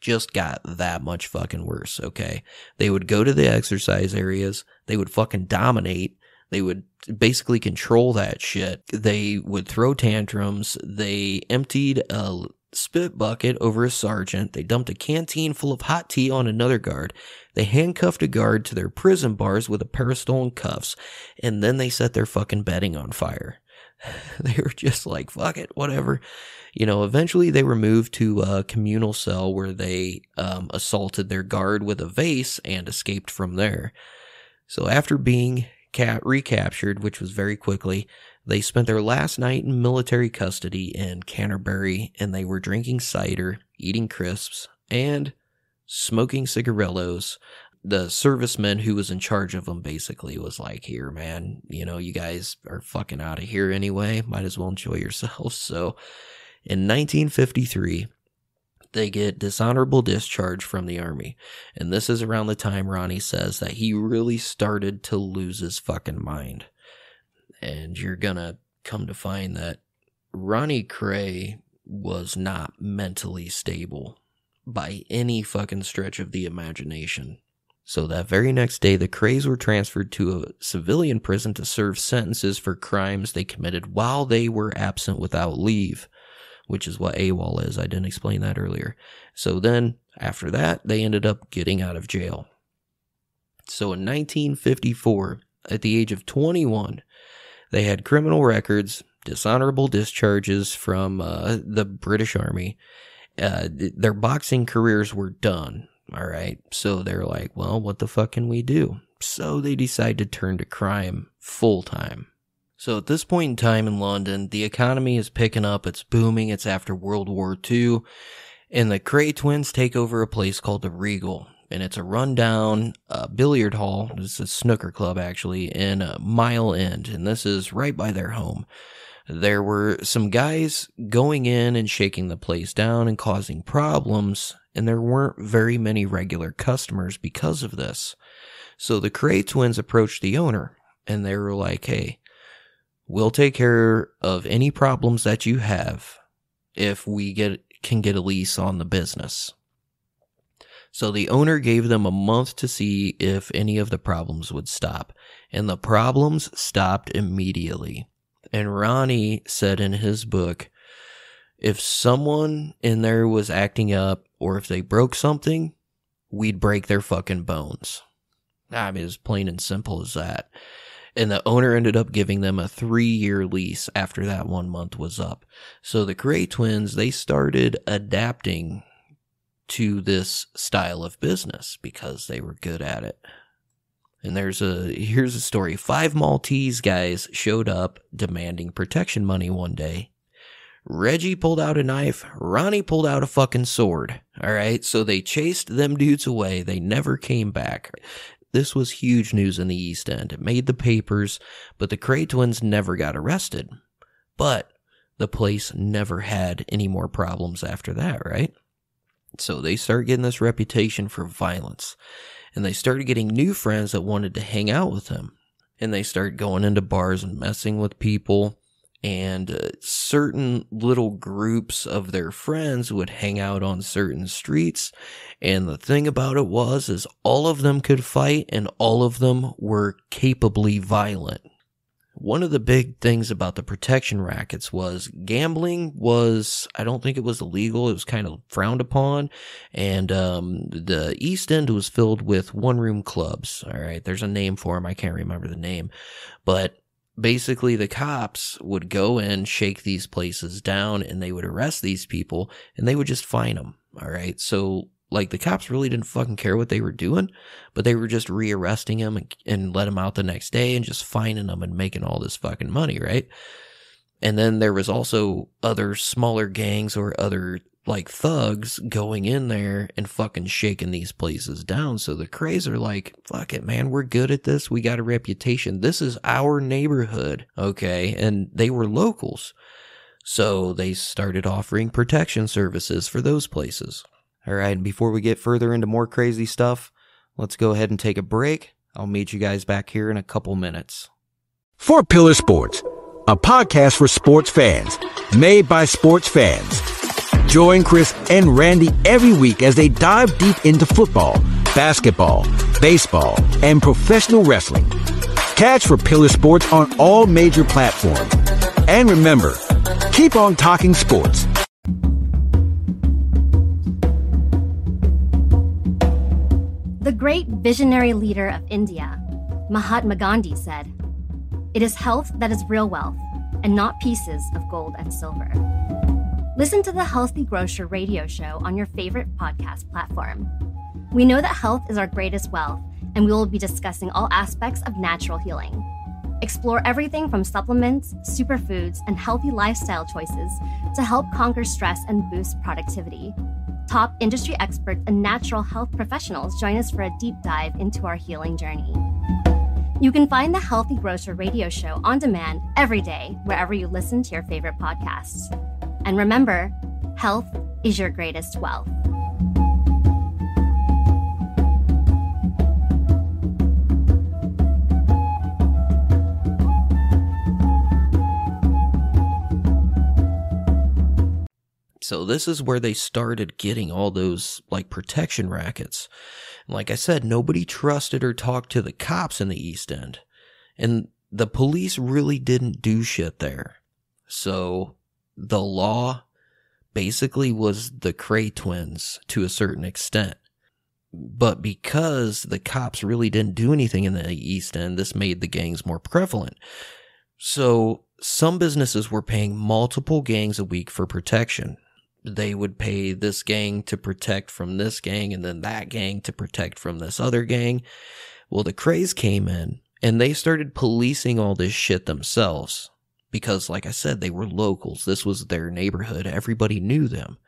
just got that much fucking worse, okay? They would go to the exercise areas, they would fucking dominate, they would basically control that shit. They would throw tantrums. They emptied a spit bucket over a sergeant. They dumped a canteen full of hot tea on another guard. They handcuffed a guard to their prison bars with a stolen cuffs. And then they set their fucking bedding on fire. they were just like, fuck it, whatever. You know, eventually they were moved to a communal cell where they um, assaulted their guard with a vase and escaped from there. So after being cap- recaptured, which was very quickly. They spent their last night in military custody in Canterbury and they were drinking cider, eating crisps, and smoking cigarillos. The serviceman who was in charge of them basically was like, Here, man, you know, you guys are fucking out of here anyway. Might as well enjoy yourselves. So in 1953, they get dishonorable discharge from the army. And this is around the time Ronnie says that he really started to lose his fucking mind. And you're gonna come to find that Ronnie Kray was not mentally stable by any fucking stretch of the imagination. So that very next day, the Krays were transferred to a civilian prison to serve sentences for crimes they committed while they were absent without leave which is what AWOL is. I didn't explain that earlier. So then, after that, they ended up getting out of jail. So in 1954, at the age of 21, they had criminal records, dishonorable discharges from uh, the British Army. Uh, their boxing careers were done. All right. So they're like, well, what the fuck can we do? So they decide to turn to crime full time. So at this point in time in London, the economy is picking up, it's booming, it's after World War II, and the Kray twins take over a place called the Regal. And it's a rundown uh, billiard hall. It's a snooker club, actually, in a Mile End. And this is right by their home. There were some guys going in and shaking the place down and causing problems, and there weren't very many regular customers because of this. So the Kray twins approached the owner, and they were like, hey, We'll take care of any problems that you have if we get can get a lease on the business. So the owner gave them a month to see if any of the problems would stop, and the problems stopped immediately. And Ronnie said in his book, if someone in there was acting up or if they broke something, we'd break their fucking bones. I mean, it's plain and simple as that and the owner ended up giving them a three year lease after that one month was up. So the Kray twins, they started adapting to this style of business because they were good at it. And there's a, here's a story. Five Maltese guys showed up demanding protection money one day. Reggie pulled out a knife. Ronnie pulled out a fucking sword. All right. So they chased them dudes away. They never came back. This was huge news in the East End. It made the papers, but the Kray twins never got arrested. But the place never had any more problems after that, right? So they start getting this reputation for violence. And they started getting new friends that wanted to hang out with them. And they start going into bars and messing with people. And uh, certain little groups of their friends would hang out on certain streets. And the thing about it was, is all of them could fight and all of them were capably violent one of the big things about the protection rackets was gambling was i don't think it was illegal it was kind of frowned upon and um, the east end was filled with one room clubs all right there's a name for them i can't remember the name but basically the cops would go in shake these places down and they would arrest these people and they would just fine them all right so like the cops really didn't fucking care what they were doing, but they were just rearresting him and, and let him out the next day and just fining them and making all this fucking money, right? And then there was also other smaller gangs or other like thugs going in there and fucking shaking these places down. So the Krays are like, fuck it, man, we're good at this. We got a reputation. This is our neighborhood. Okay. And they were locals. So they started offering protection services for those places. All right, and before we get further into more crazy stuff, let's go ahead and take a break. I'll meet you guys back here in a couple minutes. Four Pillar Sports, a podcast for sports fans, made by sports fans. Join Chris and Randy every week as they dive deep into football, basketball, baseball, and professional wrestling. Catch Four Pillar Sports on all major platforms. And remember, keep on talking sports. The great visionary leader of India, Mahatma Gandhi, said, It is health that is real wealth, and not pieces of gold and silver. Listen to the Healthy Grocer radio show on your favorite podcast platform. We know that health is our greatest wealth, and we will be discussing all aspects of natural healing. Explore everything from supplements, superfoods, and healthy lifestyle choices to help conquer stress and boost productivity. Top industry experts and natural health professionals join us for a deep dive into our healing journey. You can find the Healthy Grocer radio show on demand every day wherever you listen to your favorite podcasts. And remember, health is your greatest wealth. So this is where they started getting all those like protection rackets. Like I said, nobody trusted or talked to the cops in the East End. And the police really didn't do shit there. So the law basically was the Kray twins to a certain extent. But because the cops really didn't do anything in the East End, this made the gangs more prevalent. So some businesses were paying multiple gangs a week for protection they would pay this gang to protect from this gang and then that gang to protect from this other gang. Well, the Krays came in and they started policing all this shit themselves because, like I said, they were locals. This was their neighborhood. Everybody knew them.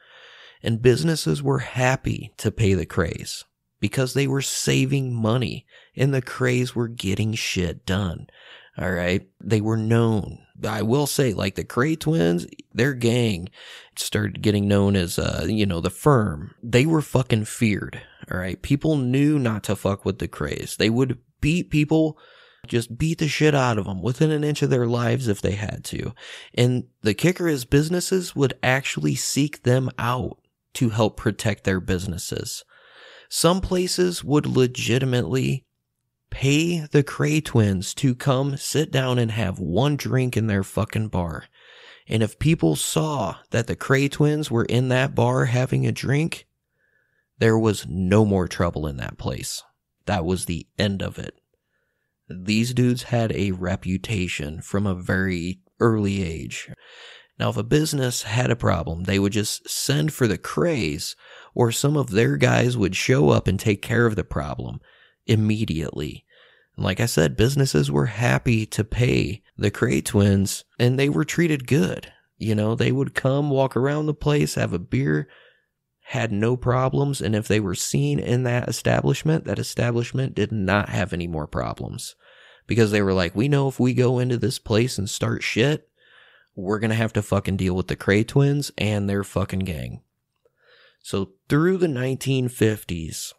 And businesses were happy to pay the Krays because they were saving money and the Krays were getting shit done. All right. They were known. I will say, like the Kray twins, their gang started getting known as, uh, you know, the firm. They were fucking feared. All right. People knew not to fuck with the Krays. They would beat people, just beat the shit out of them within an inch of their lives if they had to. And the kicker is businesses would actually seek them out to help protect their businesses. Some places would legitimately pay the Kray twins to come sit down and have one drink in their fucking bar. And if people saw that the Kray twins were in that bar having a drink, there was no more trouble in that place. That was the end of it. These dudes had a reputation from a very early age. Now, if a business had a problem, they would just send for the Krays, or some of their guys would show up and take care of the problem immediately. Like I said, businesses were happy to pay the Kray twins and they were treated good. You know, they would come, walk around the place, have a beer, had no problems. And if they were seen in that establishment, that establishment did not have any more problems because they were like, we know if we go into this place and start shit, we're going to have to fucking deal with the Kray twins and their fucking gang. So through the 1950s,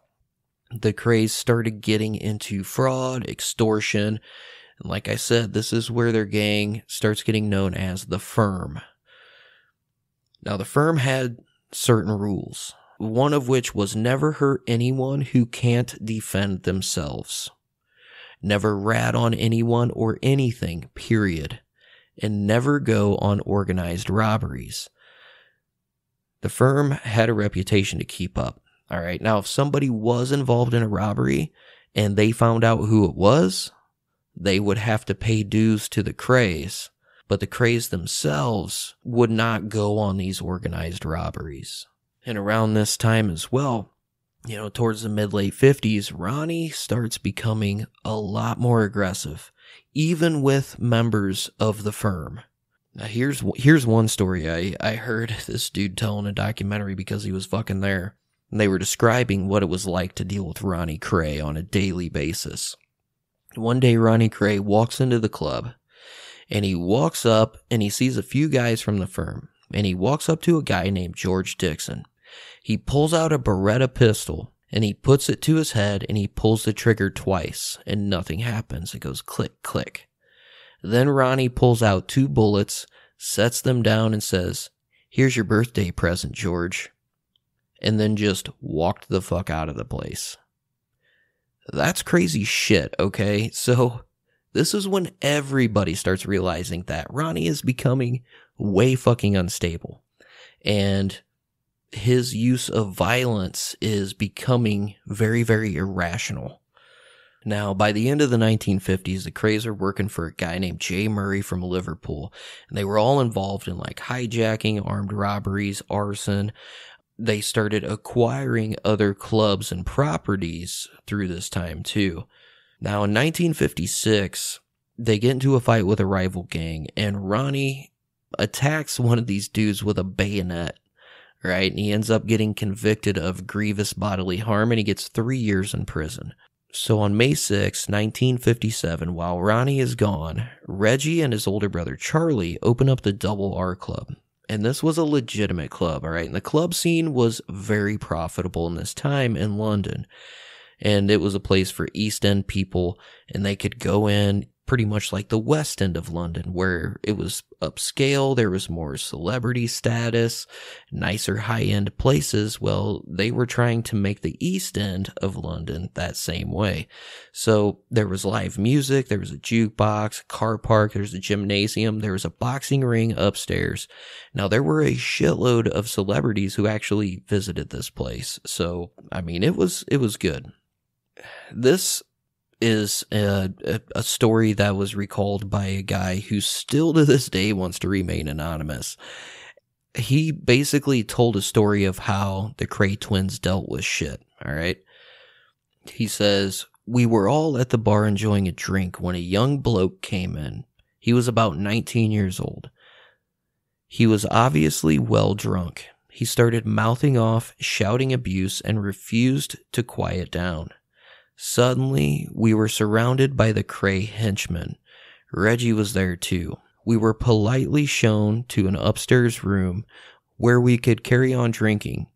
the Krays started getting into fraud, extortion, and like I said, this is where their gang starts getting known as the firm. Now, the firm had certain rules, one of which was never hurt anyone who can't defend themselves. Never rat on anyone or anything, period. And never go on organized robberies. The firm had a reputation to keep up. All right. Now, if somebody was involved in a robbery and they found out who it was, they would have to pay dues to the Krays, but the Krays themselves would not go on these organized robberies. And around this time as well, you know, towards the mid late 50s, Ronnie starts becoming a lot more aggressive, even with members of the firm. Now here's here's one story I, I heard this dude tell in a documentary because he was fucking there. And they were describing what it was like to deal with Ronnie Kray on a daily basis. One day, Ronnie Kray walks into the club and he walks up and he sees a few guys from the firm. And he walks up to a guy named George Dixon. He pulls out a Beretta pistol and he puts it to his head and he pulls the trigger twice and nothing happens. It goes click, click. Then Ronnie pulls out two bullets, sets them down, and says, Here's your birthday present, George. And then just walked the fuck out of the place. That's crazy shit, okay? So, this is when everybody starts realizing that Ronnie is becoming way fucking unstable. And his use of violence is becoming very, very irrational. Now, by the end of the 1950s, the Krays are working for a guy named Jay Murray from Liverpool, and they were all involved in like hijacking, armed robberies, arson, they started acquiring other clubs and properties through this time too. Now in 1956, they get into a fight with a rival gang and Ronnie attacks one of these dudes with a bayonet, right? And he ends up getting convicted of grievous bodily harm and he gets three years in prison. So on May 6, 1957, while Ronnie is gone, Reggie and his older brother Charlie open up the Double R Club. And this was a legitimate club, all right? And the club scene was very profitable in this time in London. And it was a place for East End people, and they could go in, pretty much like the West End of London, where it was upscale, there was more celebrity status, nicer high end places. Well, they were trying to make the East End of London that same way. So there was live music, there was a jukebox, car park, there's a gymnasium, there was a boxing ring upstairs. Now there were a shitload of celebrities who actually visited this place. So, I mean, it was, it was good. This is a, a, story that was recalled by a guy who still to this day wants to remain anonymous. He basically told a story of how the Kray twins dealt with shit. All right. He says, We were all at the bar enjoying a drink when a young bloke came in. He was about 19 years old. He was obviously well drunk. He started mouthing off, shouting abuse, and refused to quiet down. Suddenly, we were surrounded by the Kray henchmen. Reggie was there too. We were politely shown to an upstairs room where we could carry on drinking.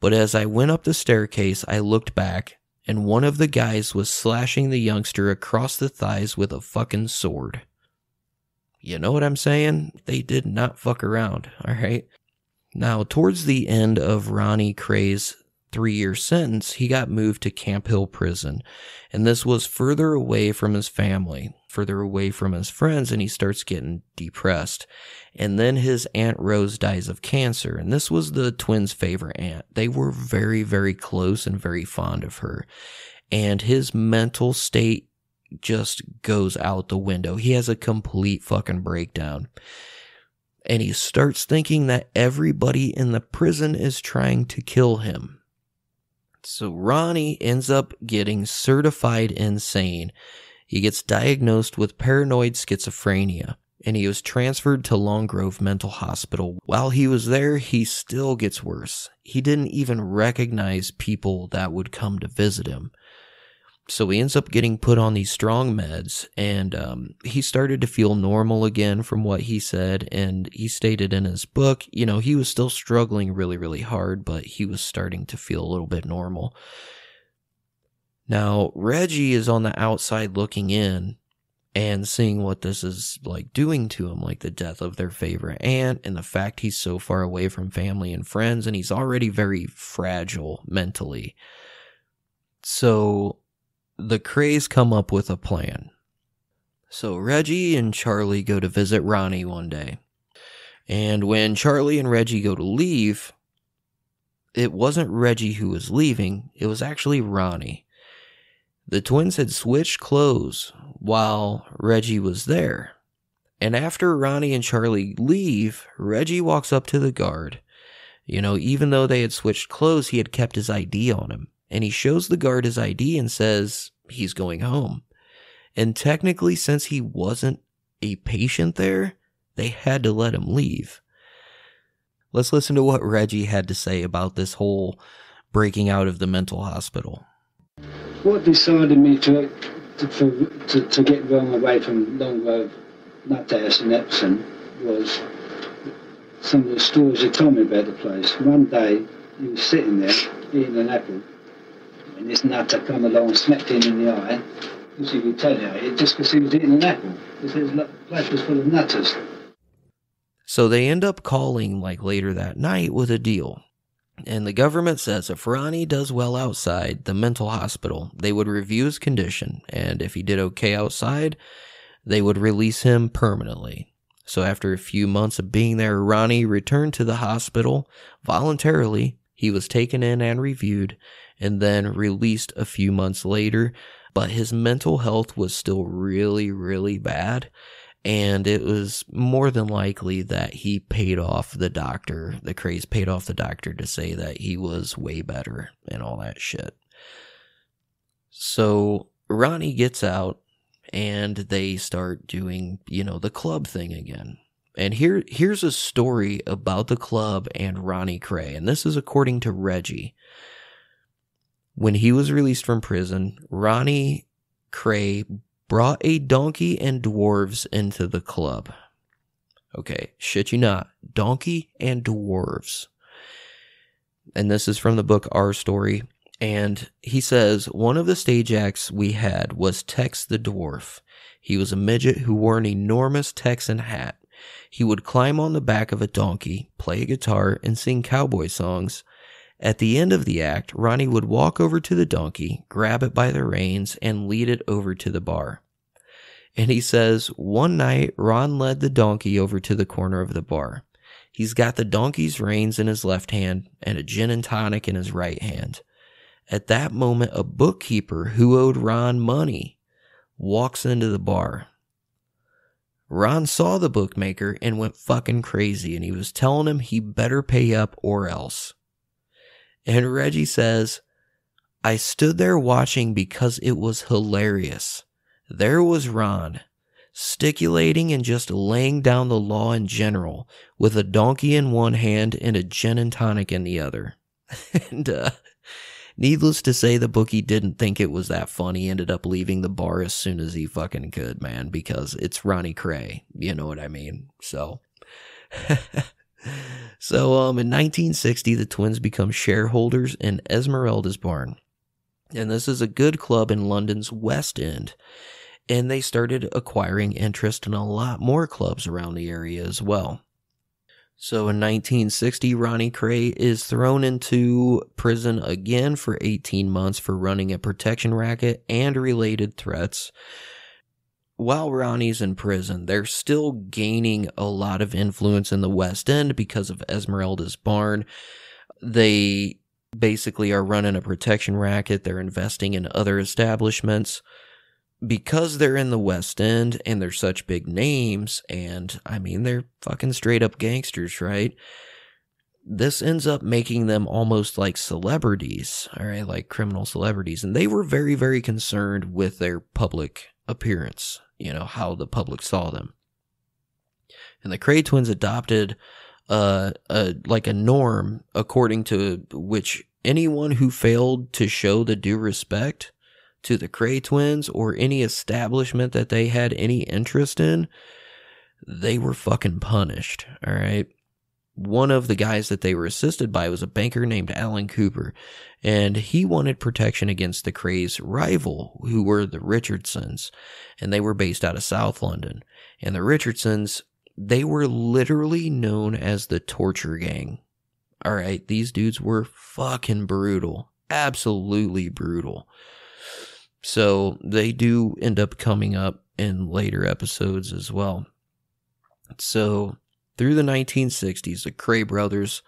But as I went up the staircase, I looked back, and one of the guys was slashing the youngster across the thighs with a fucking sword. You know what I'm saying? They did not fuck around, alright? Now, towards the end of Ronnie Kray's three year sentence, he got moved to Camp Hill Prison. And this was further away from his family, further away from his friends, and he starts getting depressed. And then his Aunt Rose dies of cancer. And this was the twins' favorite aunt. They were very, very close and very fond of her. And his mental state just goes out the window. He has a complete fucking breakdown and he starts thinking that everybody in the prison is trying to kill him. So Ronnie ends up getting certified insane. He gets diagnosed with paranoid schizophrenia and he was transferred to Long Grove Mental Hospital. While he was there, he still gets worse. He didn't even recognize people that would come to visit him. So he ends up getting put on these strong meds, and um, he started to feel normal again from what he said. And he stated in his book, you know, he was still struggling really, really hard, but he was starting to feel a little bit normal. Now, Reggie is on the outside looking in and seeing what this is like doing to him, like the death of their favorite aunt and the fact he's so far away from family and friends, and he's already very fragile mentally. So the Krays come up with a plan. So Reggie and Charlie go to visit Ronnie one day. And when Charlie and Reggie go to leave, it wasn't Reggie who was leaving, it was actually Ronnie. The twins had switched clothes while Reggie was there. And after Ronnie and Charlie leave, Reggie walks up to the guard. You know, even though they had switched clothes, he had kept his ID on him. And he shows the guard his ID and says, he's going home. And technically, since he wasn't a patient there, they had to let him leave. Let's listen to what Reggie had to say about this whole breaking out of the mental hospital. What decided me to to, to, to get Ron away from Longgrove Nuthouse in Epsom was some of the stories he told me about the place. One day he was sitting there eating an apple and this nutter come along smacked him in the eye. Tell you, it just because he was eating an apple. Because the place was full of nutters. So they end up calling like later that night with a deal. And the government says if Ronnie does well outside the mental hospital, they would review his condition. And if he did okay outside, they would release him permanently. So after a few months of being there, Ronnie returned to the hospital voluntarily. He was taken in and reviewed and then released a few months later. But his mental health was still really, really bad. And it was more than likely that he paid off the doctor, the Krays paid off the doctor to say that he was way better and all that shit. So Ronnie gets out and they start doing, you know, the club thing again. And here here's a story about the club and Ronnie Kray, and this is according to Reggie. When he was released from prison, Ronnie Kray brought a donkey and dwarves into the club. Okay, shit you not. Donkey and dwarves. And this is from the book Our Story. And he says, one of the stage acts we had was Tex the Dwarf. He was a midget who wore an enormous Texan hat. He would climb on the back of a donkey, play a guitar, and sing cowboy songs. At the end of the act, Ronnie would walk over to the donkey, grab it by the reins, and lead it over to the bar. And he says, one night, Ron led the donkey over to the corner of the bar. He's got the donkey's reins in his left hand and a gin and tonic in his right hand. At that moment, a bookkeeper who owed Ron money walks into the bar. Ron saw the bookmaker and went fucking crazy, and he was telling him he better pay up or else. And Reggie says, I stood there watching because it was hilarious. There was Ron, sticulating and just laying down the law in general, with a donkey in one hand and a gin and tonic in the other. and, uh, needless to say, the bookie didn't think it was that funny, ended up leaving the bar as soon as he fucking could, man, because it's Ronnie Kray. You know what I mean? So. so, um, in 1960, the twins become shareholders in Esmeralda's Barn. And this is a good club in London's West End. And they started acquiring interest in a lot more clubs around the area as well. So in 1960, Ronnie Kray is thrown into prison again for 18 months for running a protection racket and related threats. While Ronnie's in prison, they're still gaining a lot of influence in the West End because of Esmeralda's Barn. They basically are running a protection racket, they're investing in other establishments because they're in the West End and they're such big names, and I mean, they're fucking straight up gangsters, right? This ends up making them almost like celebrities, all right, like criminal celebrities. And they were very, very concerned with their public appearance, you know, how the public saw them. And the Kray twins adopted uh, a, like a norm according to which anyone who failed to show the due respect to the Kray twins or any establishment that they had any interest in, they were fucking punished. All right. One of the guys that they were assisted by was a banker named Alan Cooper, and he wanted protection against the Kray's rival, who were the Richardsons, and they were based out of South London. And the Richardsons, they were literally known as the torture gang. All right, these dudes were fucking brutal, absolutely brutal. So they do end up coming up in later episodes as well. So through the 1960s, the Kray brothers,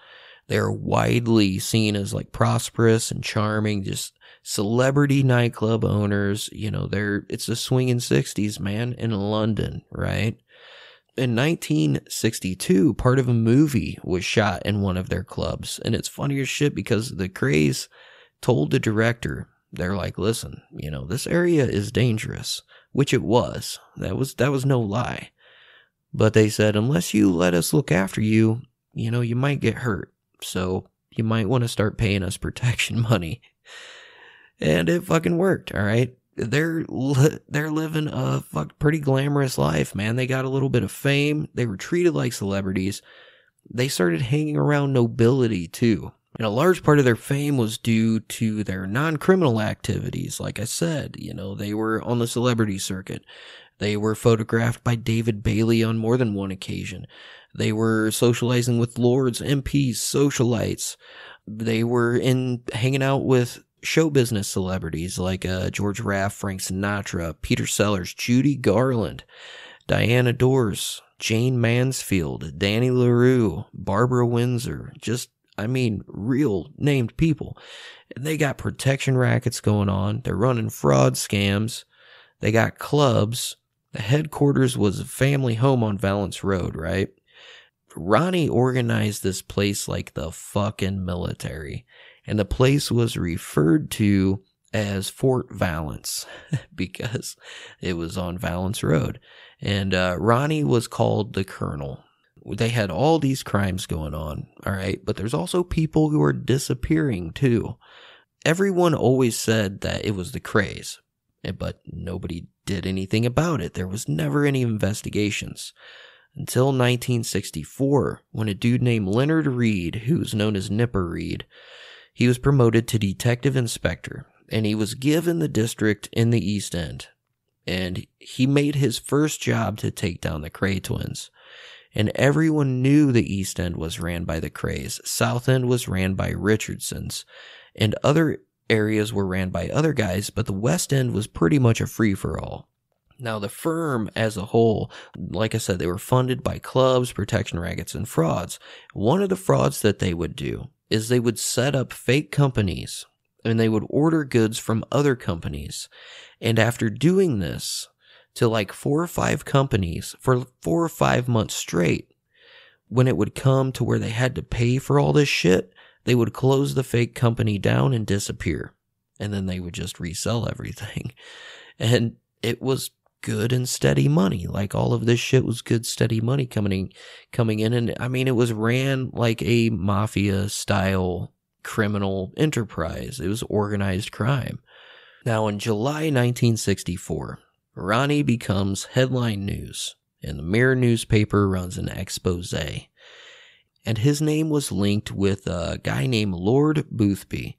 they're widely seen as like prosperous and charming, just celebrity nightclub owners. You know, they're, it's the swinging 60s, man, in London, right? In 1962, part of a movie was shot in one of their clubs. And it's funny as shit because the Krays told the director, they're like, listen, you know, this area is dangerous, which it was. That was, that was no lie. But they said, unless you let us look after you, you know, you might get hurt. So you might want to start paying us protection money. And it fucking worked, all right? They're li- they're living a fuck pretty glamorous life, man. They got a little bit of fame. They were treated like celebrities. They started hanging around nobility too. And a large part of their fame was due to their non-criminal activities. Like I said, you know, they were on the celebrity circuit. They were photographed by David Bailey on more than one occasion. They were socializing with lords, MPs, socialites. They were in hanging out with show business celebrities like uh, George Raft, Frank Sinatra, Peter Sellers, Judy Garland, Diana Dors, Jayne Mansfield, Danny LaRue, Barbara Windsor, just I mean, real named people. And they got protection rackets going on. They're running fraud scams. They got clubs. The headquarters was a family home on Valence Road, right? Ronnie organized this place like the fucking military. And the place was referred to as Fort Valence because it was on Valence Road. And uh, Ronnie was called the Colonel they had all these crimes going on, all right, but there's also people who are disappearing too. Everyone always said that it was the eh, Eh, but nobody did anything about it. There was never any investigations. Until 1964, when a dude named Leonard Read, who's known as Nipper Read, he was promoted to detective inspector, and he was given the district in the East End. And he made his first job to take down the Kray twins and everyone knew the East End was ran by the Krays. South End was ran by Richardsons, and other areas were ran by other guys, but the West End was pretty much a free for all. Now, the firm as a whole, like I said, they were funded by clubs, protection rackets, and frauds. One of the frauds that they would do is they would set up fake companies and they would order goods from other companies. And after doing this, to like four or five companies for four or five months straight. When it would come to where they had to pay for all this shit, they would close the fake company down and disappear. And then they would just resell everything. And it was good and steady money. Like all of this shit was good, steady money coming in, coming in. And I mean, it was ran like a mafia style criminal enterprise. It was organized crime. Now, in July 1964, Ronnie becomes headline news, and the Mirror newspaper runs an expose. And his name was linked with a guy named Lord Boothby.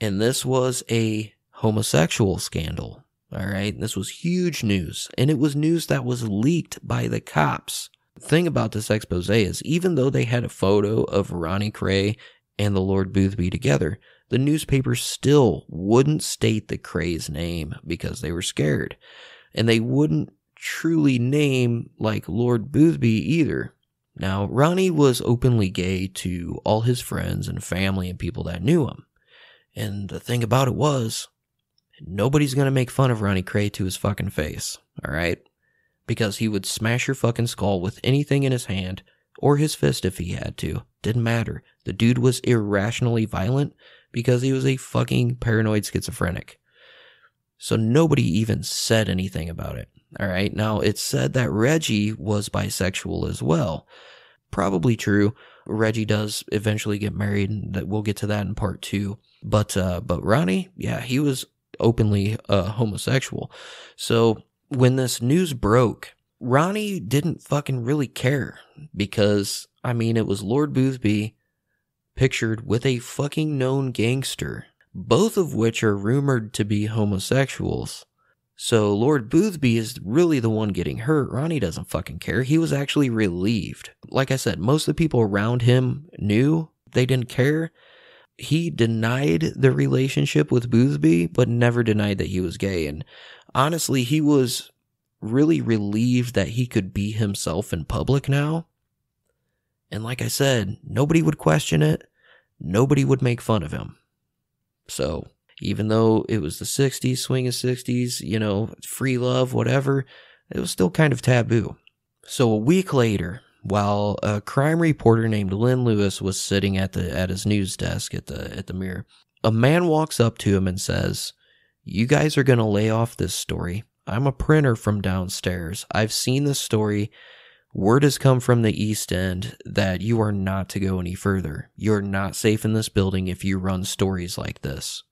And this was a homosexual scandal. All right. This was huge news. And it was news that was leaked by the cops. The thing about this expose is even though they had a photo of Ronnie Kray and the Lord Boothby together, the newspaper still wouldn't state the Kray's name because they were scared. And they wouldn't truly name like Lord Boothby either. Now, Ronnie was openly gay to all his friends and family and people that knew him. And the thing about it was, nobody's gonna make fun of Ronnie Kray to his fucking face, alright? Because he would smash your fucking skull with anything in his hand, or his fist if he had to. Didn't matter. The dude was irrationally violent because he was a fucking paranoid schizophrenic. So nobody even said anything about it. All right. Now it's said that Reggie was bisexual as well. Probably true. Reggie does eventually get married and that we'll get to that in part two. But, uh, but Ronnie, yeah, he was openly uh, homosexual. So when this news broke, Ronnie didn't fucking really care because, I mean, it was Lord Boothby pictured with a fucking known gangster, both of which are rumored to be homosexuals. So Lord Boothby is really the one getting hurt. Ronnie doesn't fucking care. He was actually relieved. Like I said, most of the people around him knew they didn't care. He denied the relationship with Boothby, but never denied that he was gay. And honestly, he was really relieved that he could be himself in public now. And like I said, nobody would question it. Nobody would make fun of him. So even though it was the 60s, swing of 60s, you know, free love, whatever, it was still kind of taboo. So a week later, while a crime reporter named Lynn Lewis was sitting at the at his news desk at the at the mirror, a man walks up to him and says, "You guys are going to lay off this story. I'm a printer from downstairs. I've seen this story. Word has come from the East End that you are not to go any further. You're not safe in this building if you run stories like this."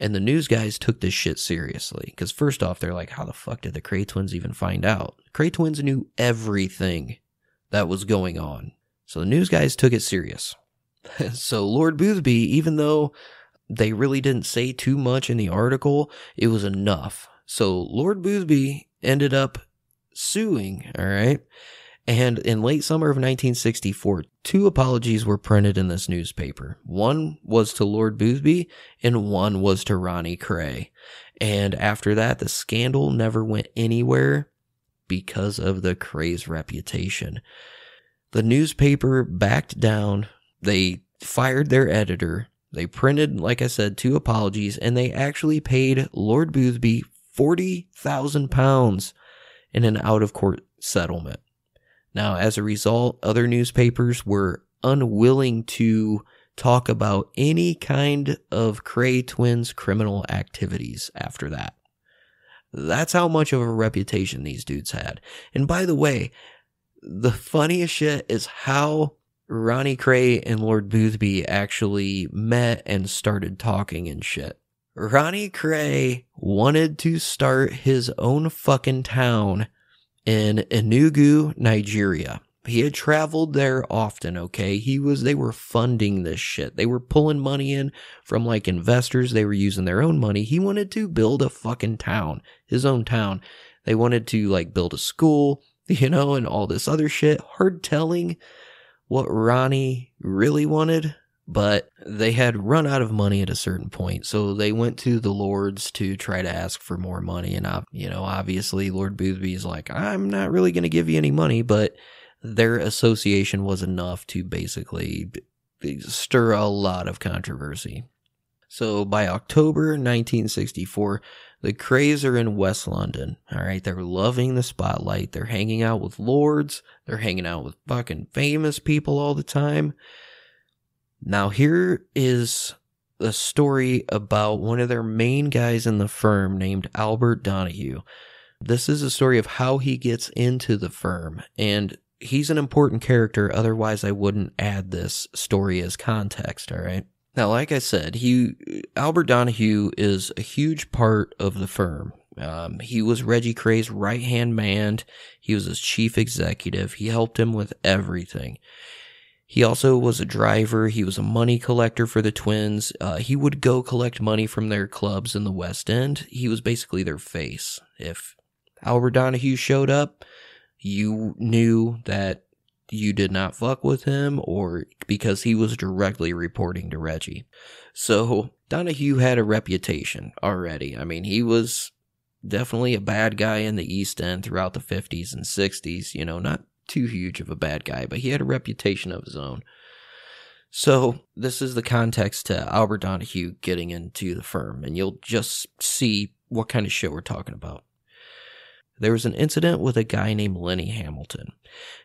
And the news guys took this shit seriously. Because first off, they're like, how the fuck did the Kray twins even find out? Kray twins knew everything that was going on. So the news guys took it serious. so Lord Boothby, even though they really didn't say too much in the article, it was enough. So Lord Boothby ended up suing, all right? And in late summer of 1964, two apologies were printed in this newspaper. One was to Lord Boothby and one was to Ronnie Kray. And after that, the scandal never went anywhere because of the Kray's reputation. The newspaper backed down. They fired their editor. They printed, like I said, two apologies, and they actually paid Lord Boothby 40,000 pounds in an out of court settlement. Now, as a result, other newspapers were unwilling to talk about any kind of Kray twins criminal activities after that. That's how much of a reputation these dudes had. And by the way, the funniest shit is how Ronnie Kray and Lord Boothby actually met and started talking and shit. Ronnie Kray wanted to start his own fucking town in Enugu, Nigeria. He had traveled there often, okay? He was, they were funding this shit. They were pulling money in from like investors. They were using their own money. He wanted to build a fucking town, his own town. They wanted to like build a school, you know, and all this other shit. Hard telling what Ronnie really wanted, but they had run out of money at a certain point. So they went to the lords to try to ask for more money. And, you know, obviously Lord Boothby is like, I'm not really going to give you any money, but their association was enough to basically stir a lot of controversy. So by October 1964, the Krays are in West London. All right. They're loving the spotlight. They're hanging out with lords. They're hanging out with fucking famous people all the time. Now, here is a story about one of their main guys in the firm named Albert Donoghue. This is a story of how he gets into the firm, and he's an important character, otherwise, I wouldn't add this story as context, all right? Now, like I said, he Albert Donoghue is a huge part of the firm. Um, he was Reggie Kray's right hand man. He was his chief executive. He helped him with everything. He also was a driver. He was a money collector for the Twins. Uh, he would go collect money from their clubs in the West End. He was basically their face. If Albert Donoghue showed up, you knew that you did not fuck with him or because he was directly reporting to Reggie. So Donoghue had a reputation already. I mean, he was definitely a bad guy in the East End throughout the 50s and 60s, you know, not too huge of a bad guy, but he had a reputation of his own. So, this is the context to Albert Donoghue getting into the firm, and you'll just see what kind of shit we're talking about. There was an incident with a guy named Lenny Hamilton.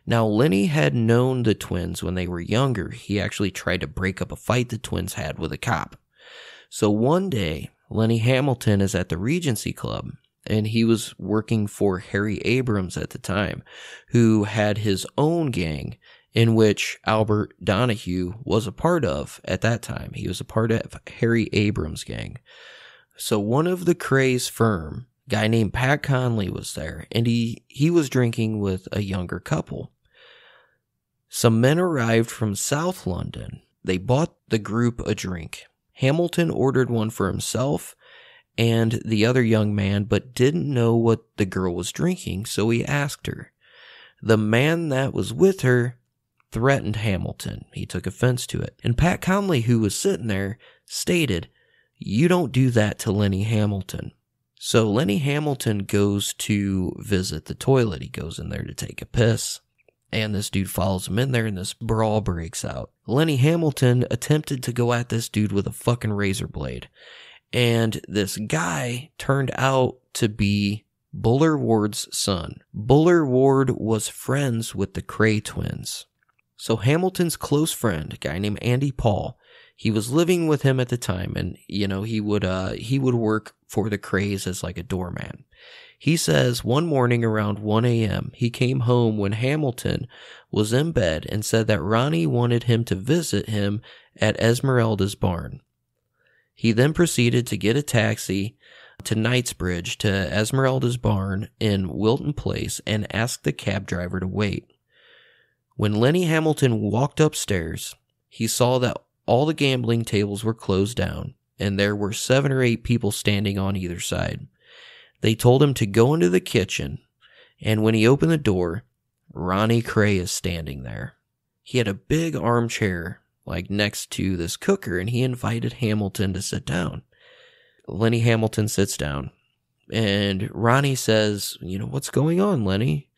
Now, Lenny had known the twins when they were younger. He actually tried to break up a fight the twins had with a cop. So one day, Lenny Hamilton is at the Regency Club and he was working for Harry Abrams at the time, who had his own gang in which Albert Donoghue was a part of at that time. He was a part of Harry Abrams' gang. So one of the Kray's firm, guy named Pat Conley was there, and he, he was drinking with a younger couple. Some men arrived from South London. They bought the group a drink. Hamilton ordered one for himself and the other young man, but didn't know what the girl was drinking, so he asked her. The man that was with her threatened Hamilton. He took offense to it. And Pat Conley, who was sitting there, stated, You don't do that to Lenny Hamilton. So Lenny Hamilton goes to visit the toilet. He goes in there to take a piss. And this dude follows him in there and this brawl breaks out. Lenny Hamilton attempted to go at this dude with a fucking razor blade. And this guy turned out to be Buller Ward's son. Buller Ward was friends with the Kray twins. So Hamilton's close friend, a guy named Andy Paul, he was living with him at the time and you know he would uh he would work for the Krays as like a doorman. He says one morning around 1 a.m., he came home when Hamilton was in bed and said that Ronnie wanted him to visit him at Esmeralda's barn. He then proceeded to get a taxi to Knightsbridge to Esmeralda's barn in Wilton Place and asked the cab driver to wait. When Lenny Hamilton walked upstairs, he saw that all the gambling tables were closed down and there were seven or eight people standing on either side. They told him to go into the kitchen, and when he opened the door, Ronnie Kray is standing there. He had a big armchair like next to this cooker and he invited Hamilton to sit down. Lenny Hamilton sits down and Ronnie says, You know, what's going on, Lenny?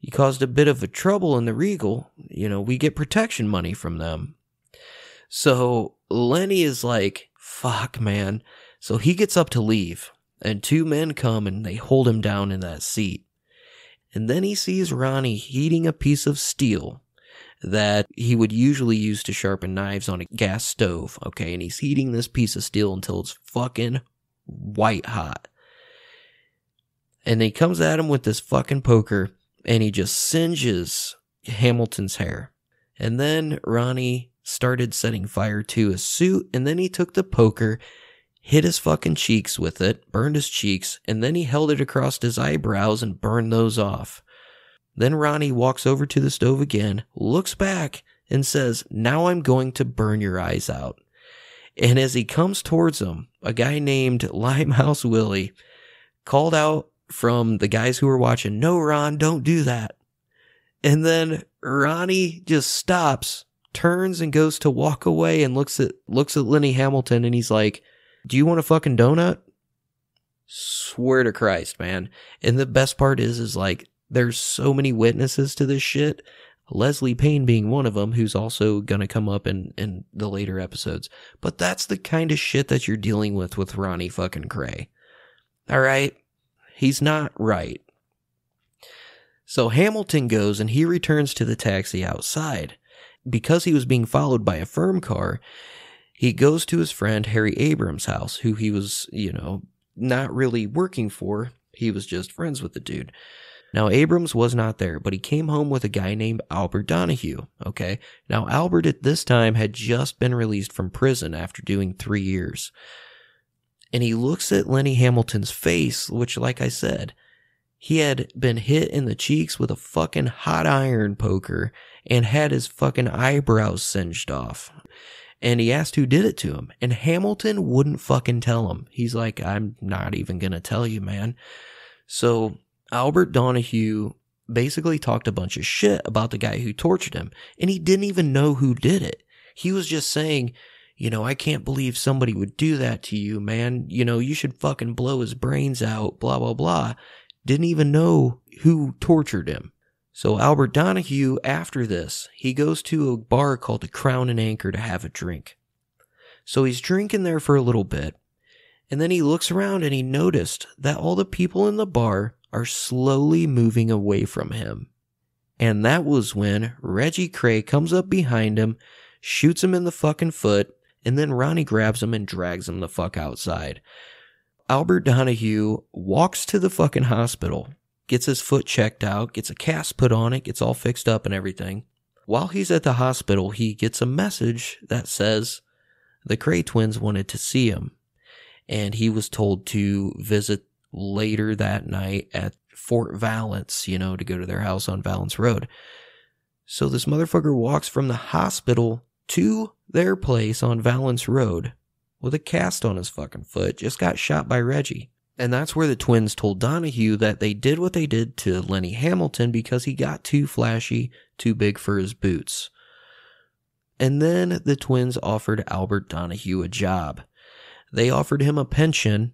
You caused a bit of a trouble in the Regal. You know, we get protection money from them. So Lenny is like, Fuck, man. So he gets up to leave and two men come and they hold him down in that seat. And then he sees Ronnie heating a piece of steel that he would usually use to sharpen knives on a gas stove. Okay. And he's heating this piece of steel until it's fucking white hot. And he comes at him with this fucking poker and he just singes Hamilton's hair. And then Ronnie started setting fire to his suit and then he took the poker hit his fucking cheeks with it, burned his cheeks, and then he held it across his eyebrows and burned those off. Then Ronnie walks over to the stove again, looks back, and says, Now I'm going to burn your eyes out. And as he comes towards him, a guy named Limehouse Willie called out from the guys who were watching, No, Ron, don't do that. And then Ronnie just stops, turns and goes to walk away and looks at looks at Lenny Hamilton and he's like, Do you want a fucking donut? Swear to Christ, man. And the best part is is like there's so many witnesses to this shit. Leslie Payne being one of them, who's also gonna come up in, in the later episodes. But that's the kind of shit that you're dealing with with Ronnie fucking Kray. Alright? He's not right. So Hamilton goes and he returns to the taxi outside. Because he was being followed by a firm car, he goes to his friend Harry Abrams' house, who he was, you know, not really working for. He was just friends with the dude. Now, Abrams was not there, but he came home with a guy named Albert Donoghue. Okay. Now, Albert at this time had just been released from prison after doing three years. And he looks at Lenny Hamilton's face, which, like I said, he had been hit in the cheeks with a fucking hot iron poker and had his fucking eyebrows singed off. And he asked who did it to him. And Hamilton wouldn't fucking tell him. He's like, I'm not even gonna tell you, man. So Albert Donoghue basically talked a bunch of shit about the guy who tortured him, and he didn't even know who did it. He was just saying, you know, I can't believe somebody would do that to you, man. You know, you should fucking blow his brains out, blah, blah, blah. Didn't even know who tortured him. So Albert Donoghue, after this, he goes to a bar called the Crown and Anchor to have a drink. So he's drinking there for a little bit, and then he looks around and he noticed that all the people in the bar are slowly moving away from him. And that was when Reggie Kray comes up behind him, shoots him in the fucking foot, and then Ronnie grabs him and drags him the fuck outside. Albert Donoghue walks to the fucking hospital, gets his foot checked out, gets a cast put on it, gets all fixed up and everything. While he's at the hospital, he gets a message that says the Kray twins wanted to see him. and he was told to visit later that night at Fort Vallance, you know, to go to their house on Vallance Road. So this motherfucker walks from the hospital to their place on Vallance Road with a cast on his fucking foot, just got shot by Reggie. And that's where the twins told Donoghue that they did what they did to Lenny Hamilton because he got too flashy, too big for his boots. And then the twins offered Albert Donoghue a job. They offered him a pension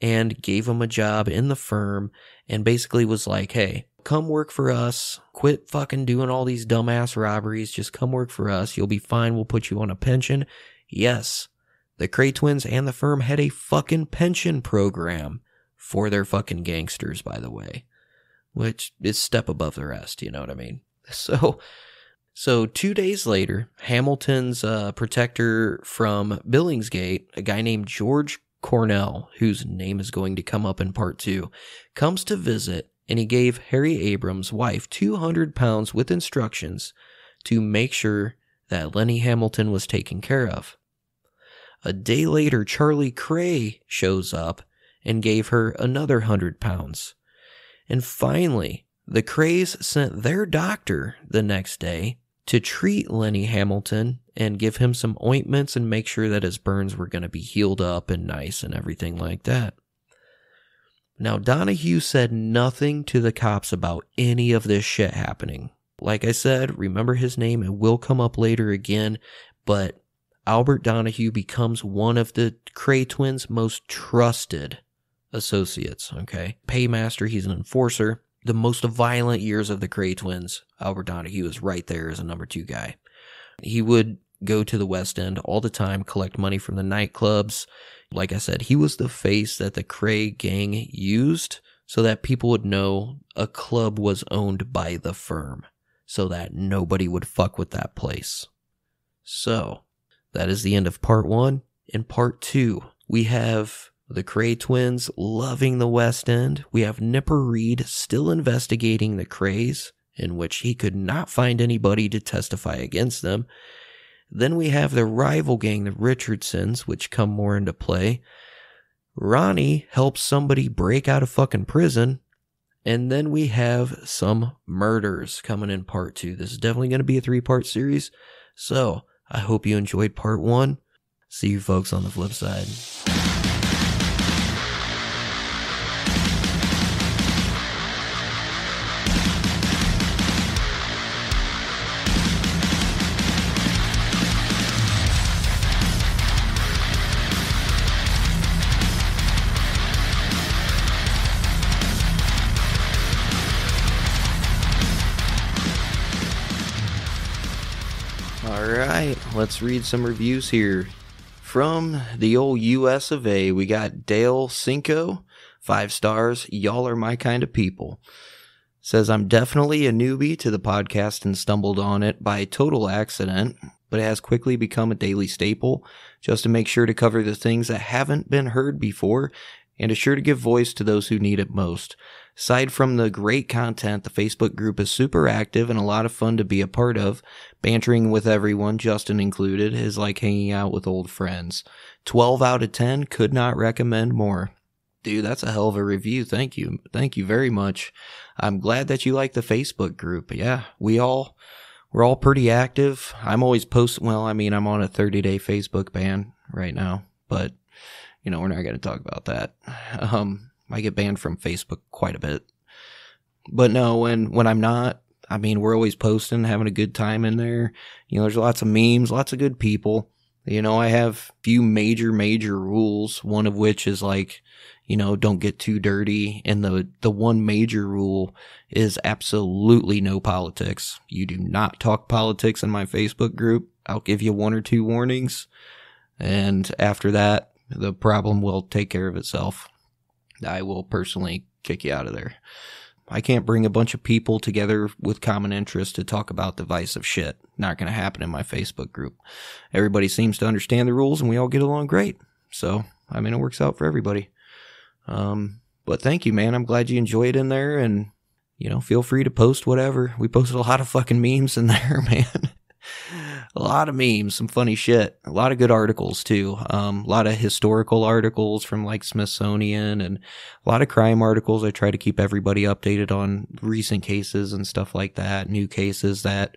and gave him a job in the firm and basically was like, hey, come work for us. Quit fucking doing all these dumbass robberies. Just come work for us. You'll be fine. We'll put you on a pension. Yes, the Kray twins and the firm had a fucking pension program for their fucking gangsters, by the way, which is step above the rest. You know what I mean? So, so two days later, Hamilton's uh, protector from Billingsgate, a guy named George Cornell, whose name is going to come up in part two, comes to visit and he gave Harry Abrams' wife 200 pounds with instructions to make sure that Lenny Hamilton was taken care of. A day later, Charlie Kray shows up and gave her another hundred pounds. And finally, the Krays sent their doctor the next day to treat Lenny Hamilton and give him some ointments and make sure that his burns were going to be healed up and nice and everything like that. Now, Donoghue said nothing to the cops about any of this shit happening. Like I said, remember his name, it will come up later again, but Albert Donoghue becomes one of the Kray twins' most trusted associates. Okay. Paymaster, he's an enforcer. The most violent years of the Kray twins, Albert Donoghue is right there as a number two guy. He would go to the West End all the time, collect money from the nightclubs. Like I said, he was the face that the Kray gang used so that people would know a club was owned by the firm so that nobody would fuck with that place. So, that is the end of part one. In part two, we have the Kray twins loving the West End. We have Nipper Read still investigating the Krays, in which he could not find anybody to testify against them. Then we have the rival gang, the Richardsons, which come more into play. Ronnie helps somebody break out of fucking prison. And then we have some murders coming in part two. This is definitely going to be a three part series. So I hope you enjoyed part one. See you folks on the flip side. Right, let's read some reviews here. From the old US of A, we got Dale Cinco, five stars. Y'all are my kind of people. Says, I'm definitely a newbie to the podcast and stumbled on it by total accident, but it has quickly become a daily staple just to make sure to cover the things that haven't been heard before and is sure to give voice to those who need it most. Aside from the great content, the Facebook group is super active and a lot of fun to be a part of. Bantering with everyone, Justin included, is like hanging out with old friends. 12 out of 10, could not recommend more. Dude, that's a hell of a review. Thank you. Thank you very much. I'm glad that you like the Facebook group. Yeah, we all, we're all pretty active. I'm always posting, well, I mean, I'm on a 30 day Facebook ban right now, but you know, we're not going to talk about that. Um, I get banned from Facebook quite a bit. But no, when, when I'm not, I mean, we're always posting, having a good time in there. You know, there's lots of memes, lots of good people. You know, I have few major, major rules, one of which is like, you know, don't get too dirty. And the, the one major rule is absolutely no politics. You do not talk politics in my Facebook group. I'll give you one or two warnings. And after that, the problem will take care of itself. I will personally kick you out of there. I can't bring a bunch of people together with common interests to talk about divisive shit. Not going to happen in my Facebook group. Everybody seems to understand the rules and we all get along great. So, I mean, it works out for everybody. Um, but thank you, man. I'm glad you enjoyed it in there and, you know, feel free to post whatever. We posted a lot of fucking memes in there, man. A lot of memes, some funny shit, a lot of good articles too. Um, a lot of historical articles from like Smithsonian and a lot of crime articles. I try to keep everybody updated on recent cases and stuff like that, new cases that,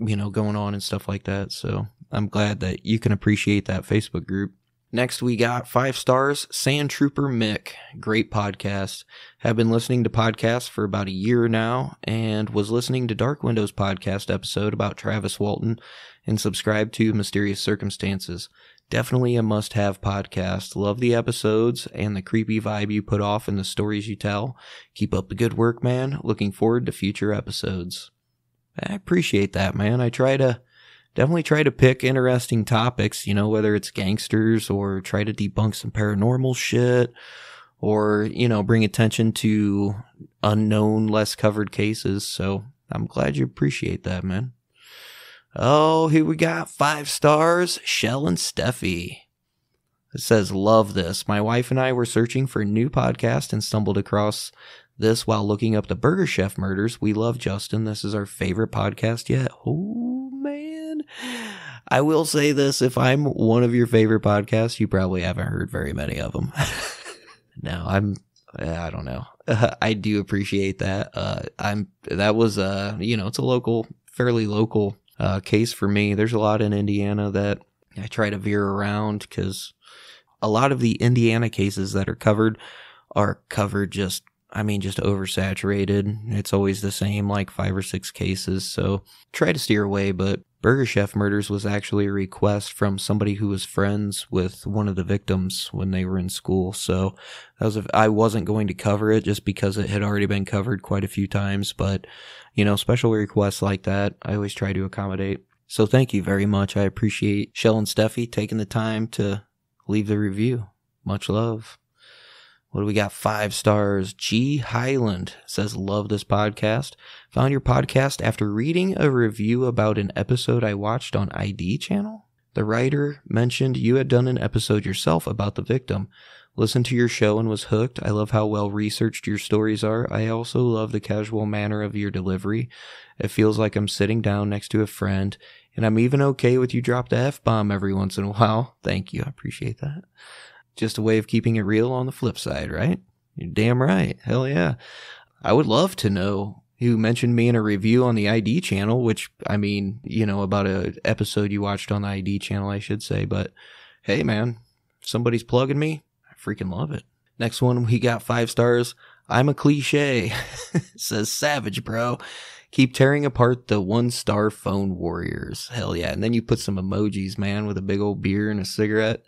you know, going on and stuff like that. So I'm glad that you can appreciate that Facebook group. Next, we got five stars, Sand Trooper Mick. Great podcast. Have been listening to podcasts for about a year now and was listening to Dark Windows podcast episode about Travis Walton and subscribe to Mysterious Circumstances. Definitely a must have podcast. Love the episodes and the creepy vibe you put off in the stories you tell. Keep up the good work, man. Looking forward to future episodes. I appreciate that, man. I try to definitely try to pick interesting topics, you know, whether it's gangsters or try to debunk some paranormal shit or, you know, bring attention to unknown, less covered cases. So I'm glad you appreciate that, man. Oh, here we got five stars, Shell and Steffi. It says, Love this. My wife and I were searching for a new podcast and stumbled across this while looking up the Burger Chef murders. We love Justin. This is our favorite podcast yet. Oh, man. I will say this if I'm one of your favorite podcasts, you probably haven't heard very many of them. no, I'm, I don't know. I do appreciate that. Uh, I'm, that was, uh, you know, it's a local, fairly local, uh, case for me. There's a lot in Indiana that I try to veer around because a lot of the Indiana cases that are covered are covered just I mean, just oversaturated. It's always the same, like five or six cases. So try to steer away. But Burger Chef Murders was actually a request from somebody who was friends with one of the victims when they were in school. So that was, a, I wasn't going to cover it just because it had already been covered quite a few times. But, you know, special requests like that, I always try to accommodate. So thank you very much. I appreciate Shell and Steffi taking the time to leave the review. Much love. What do we got? Five stars. G Highland says, Love this podcast. Found your podcast after reading a review about an episode I watched on ID channel. The writer mentioned you had done an episode yourself about the victim. Listened to your show and was hooked. I love how well researched your stories are. I also love the casual manner of your delivery. It feels like I'm sitting down next to a friend, and I'm even okay with you drop the F bomb every once in a while. Thank you. I appreciate that just a way of keeping it real on the flip side, right? You're damn right. Hell yeah. I would love to know who mentioned me in a review on the ID channel, which I mean, you know, about a episode you watched on the ID channel, I should say. But hey, man, somebody's plugging me, I freaking love it. Next one, we got five stars. I'm a cliche, says Savage, bro. Keep tearing apart the one star phone warriors. Hell yeah. And then you put some emojis, man, with a big old beer and a cigarette.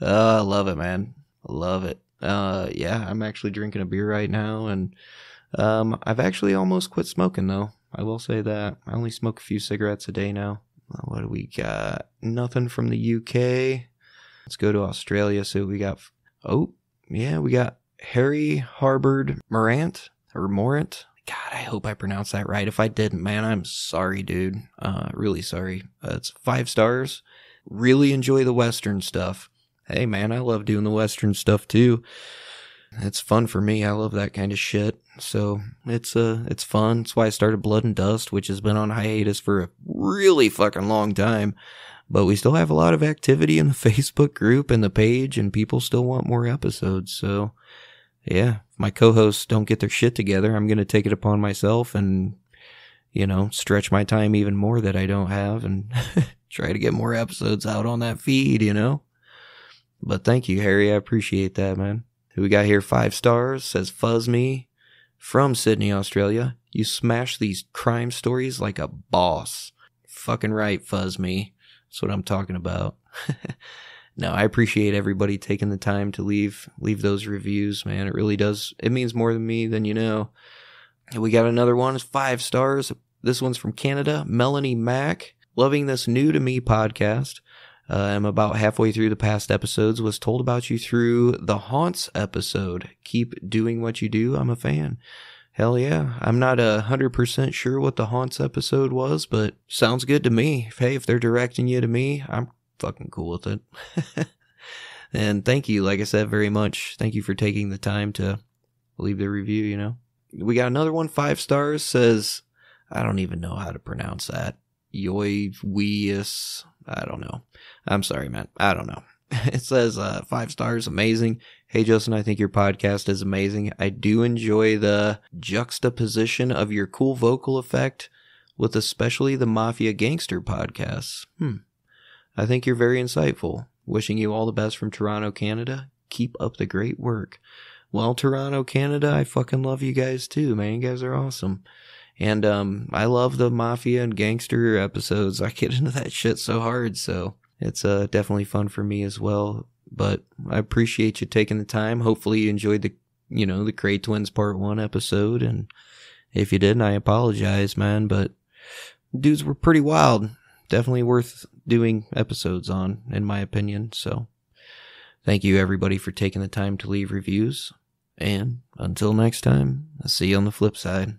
Uh, I love it, man. I love it. Uh, yeah, I'm actually drinking a beer right now, and um, I've actually almost quit smoking though. I will say that I only smoke a few cigarettes a day now. Uh, what do we got? Nothing from the UK. Let's go to Australia. So we got. Oh, yeah, we got Harry Harbord Morant or Morant. God, I hope I pronounced that right. If I didn't, man, I'm sorry, dude. Uh, really sorry. Uh, it's five stars. Really enjoy the Western stuff hey man, I love doing the Western stuff too. It's fun for me. I love that kind of shit. So it's uh it's fun. That's why I started Blood and Dust, which has been on hiatus for a really fucking long time. But we still have a lot of activity in the Facebook group and the page, and people still want more episodes. So yeah, if my co-hosts don't get their shit together, I'm gonna take it upon myself and you know stretch my time even more that I don't have and try to get more episodes out on that feed. You know. But thank you, Harry. I appreciate that, man. Who we got here? Five stars says Fuzz Me from Sydney, Australia. You smash these crime stories like a boss. Fucking right, Fuzz Me. That's what I'm talking about. no, I appreciate everybody taking the time to leave leave those reviews, man. It really does. It means more than me than you know. we got another one. It's five stars. This one's from Canada. Melanie Mack. Loving this new to me podcast. Uh, I'm about halfway through the past episodes. Was told about you through the Haunts episode. Keep doing what you do. I'm a fan. Hell yeah. I'm not a hundred percent sure what the Haunts episode was, but sounds good to me. Hey, if they're directing you to me, I'm fucking cool with it. and thank you, like I said, very much. Thank you for taking the time to leave the review, you know. We got another one, five stars, says, I don't even know how to pronounce that. Yoivius. I don't know. I'm sorry, man. I don't know. It says uh, five stars, amazing. Hey, Justin, I think your podcast is amazing. I do enjoy the juxtaposition of your cool vocal effect with especially the Mafia Gangster podcasts. Hmm. I think you're very insightful. Wishing you all the best from Toronto, Canada. Keep up the great work. Well, Toronto, Canada, I fucking love you guys too, man. You guys are awesome. And um, I love the mafia and gangster episodes. I get into that shit so hard, so it's uh, definitely fun for me as well. But I appreciate you taking the time. Hopefully, you enjoyed the you know the Kray Twins Part One episode, and if you didn't, I apologize, man. But dudes were pretty wild. Definitely worth doing episodes on, in my opinion. So, thank you everybody for taking the time to leave reviews. And until next time, I'll see you on the flip side.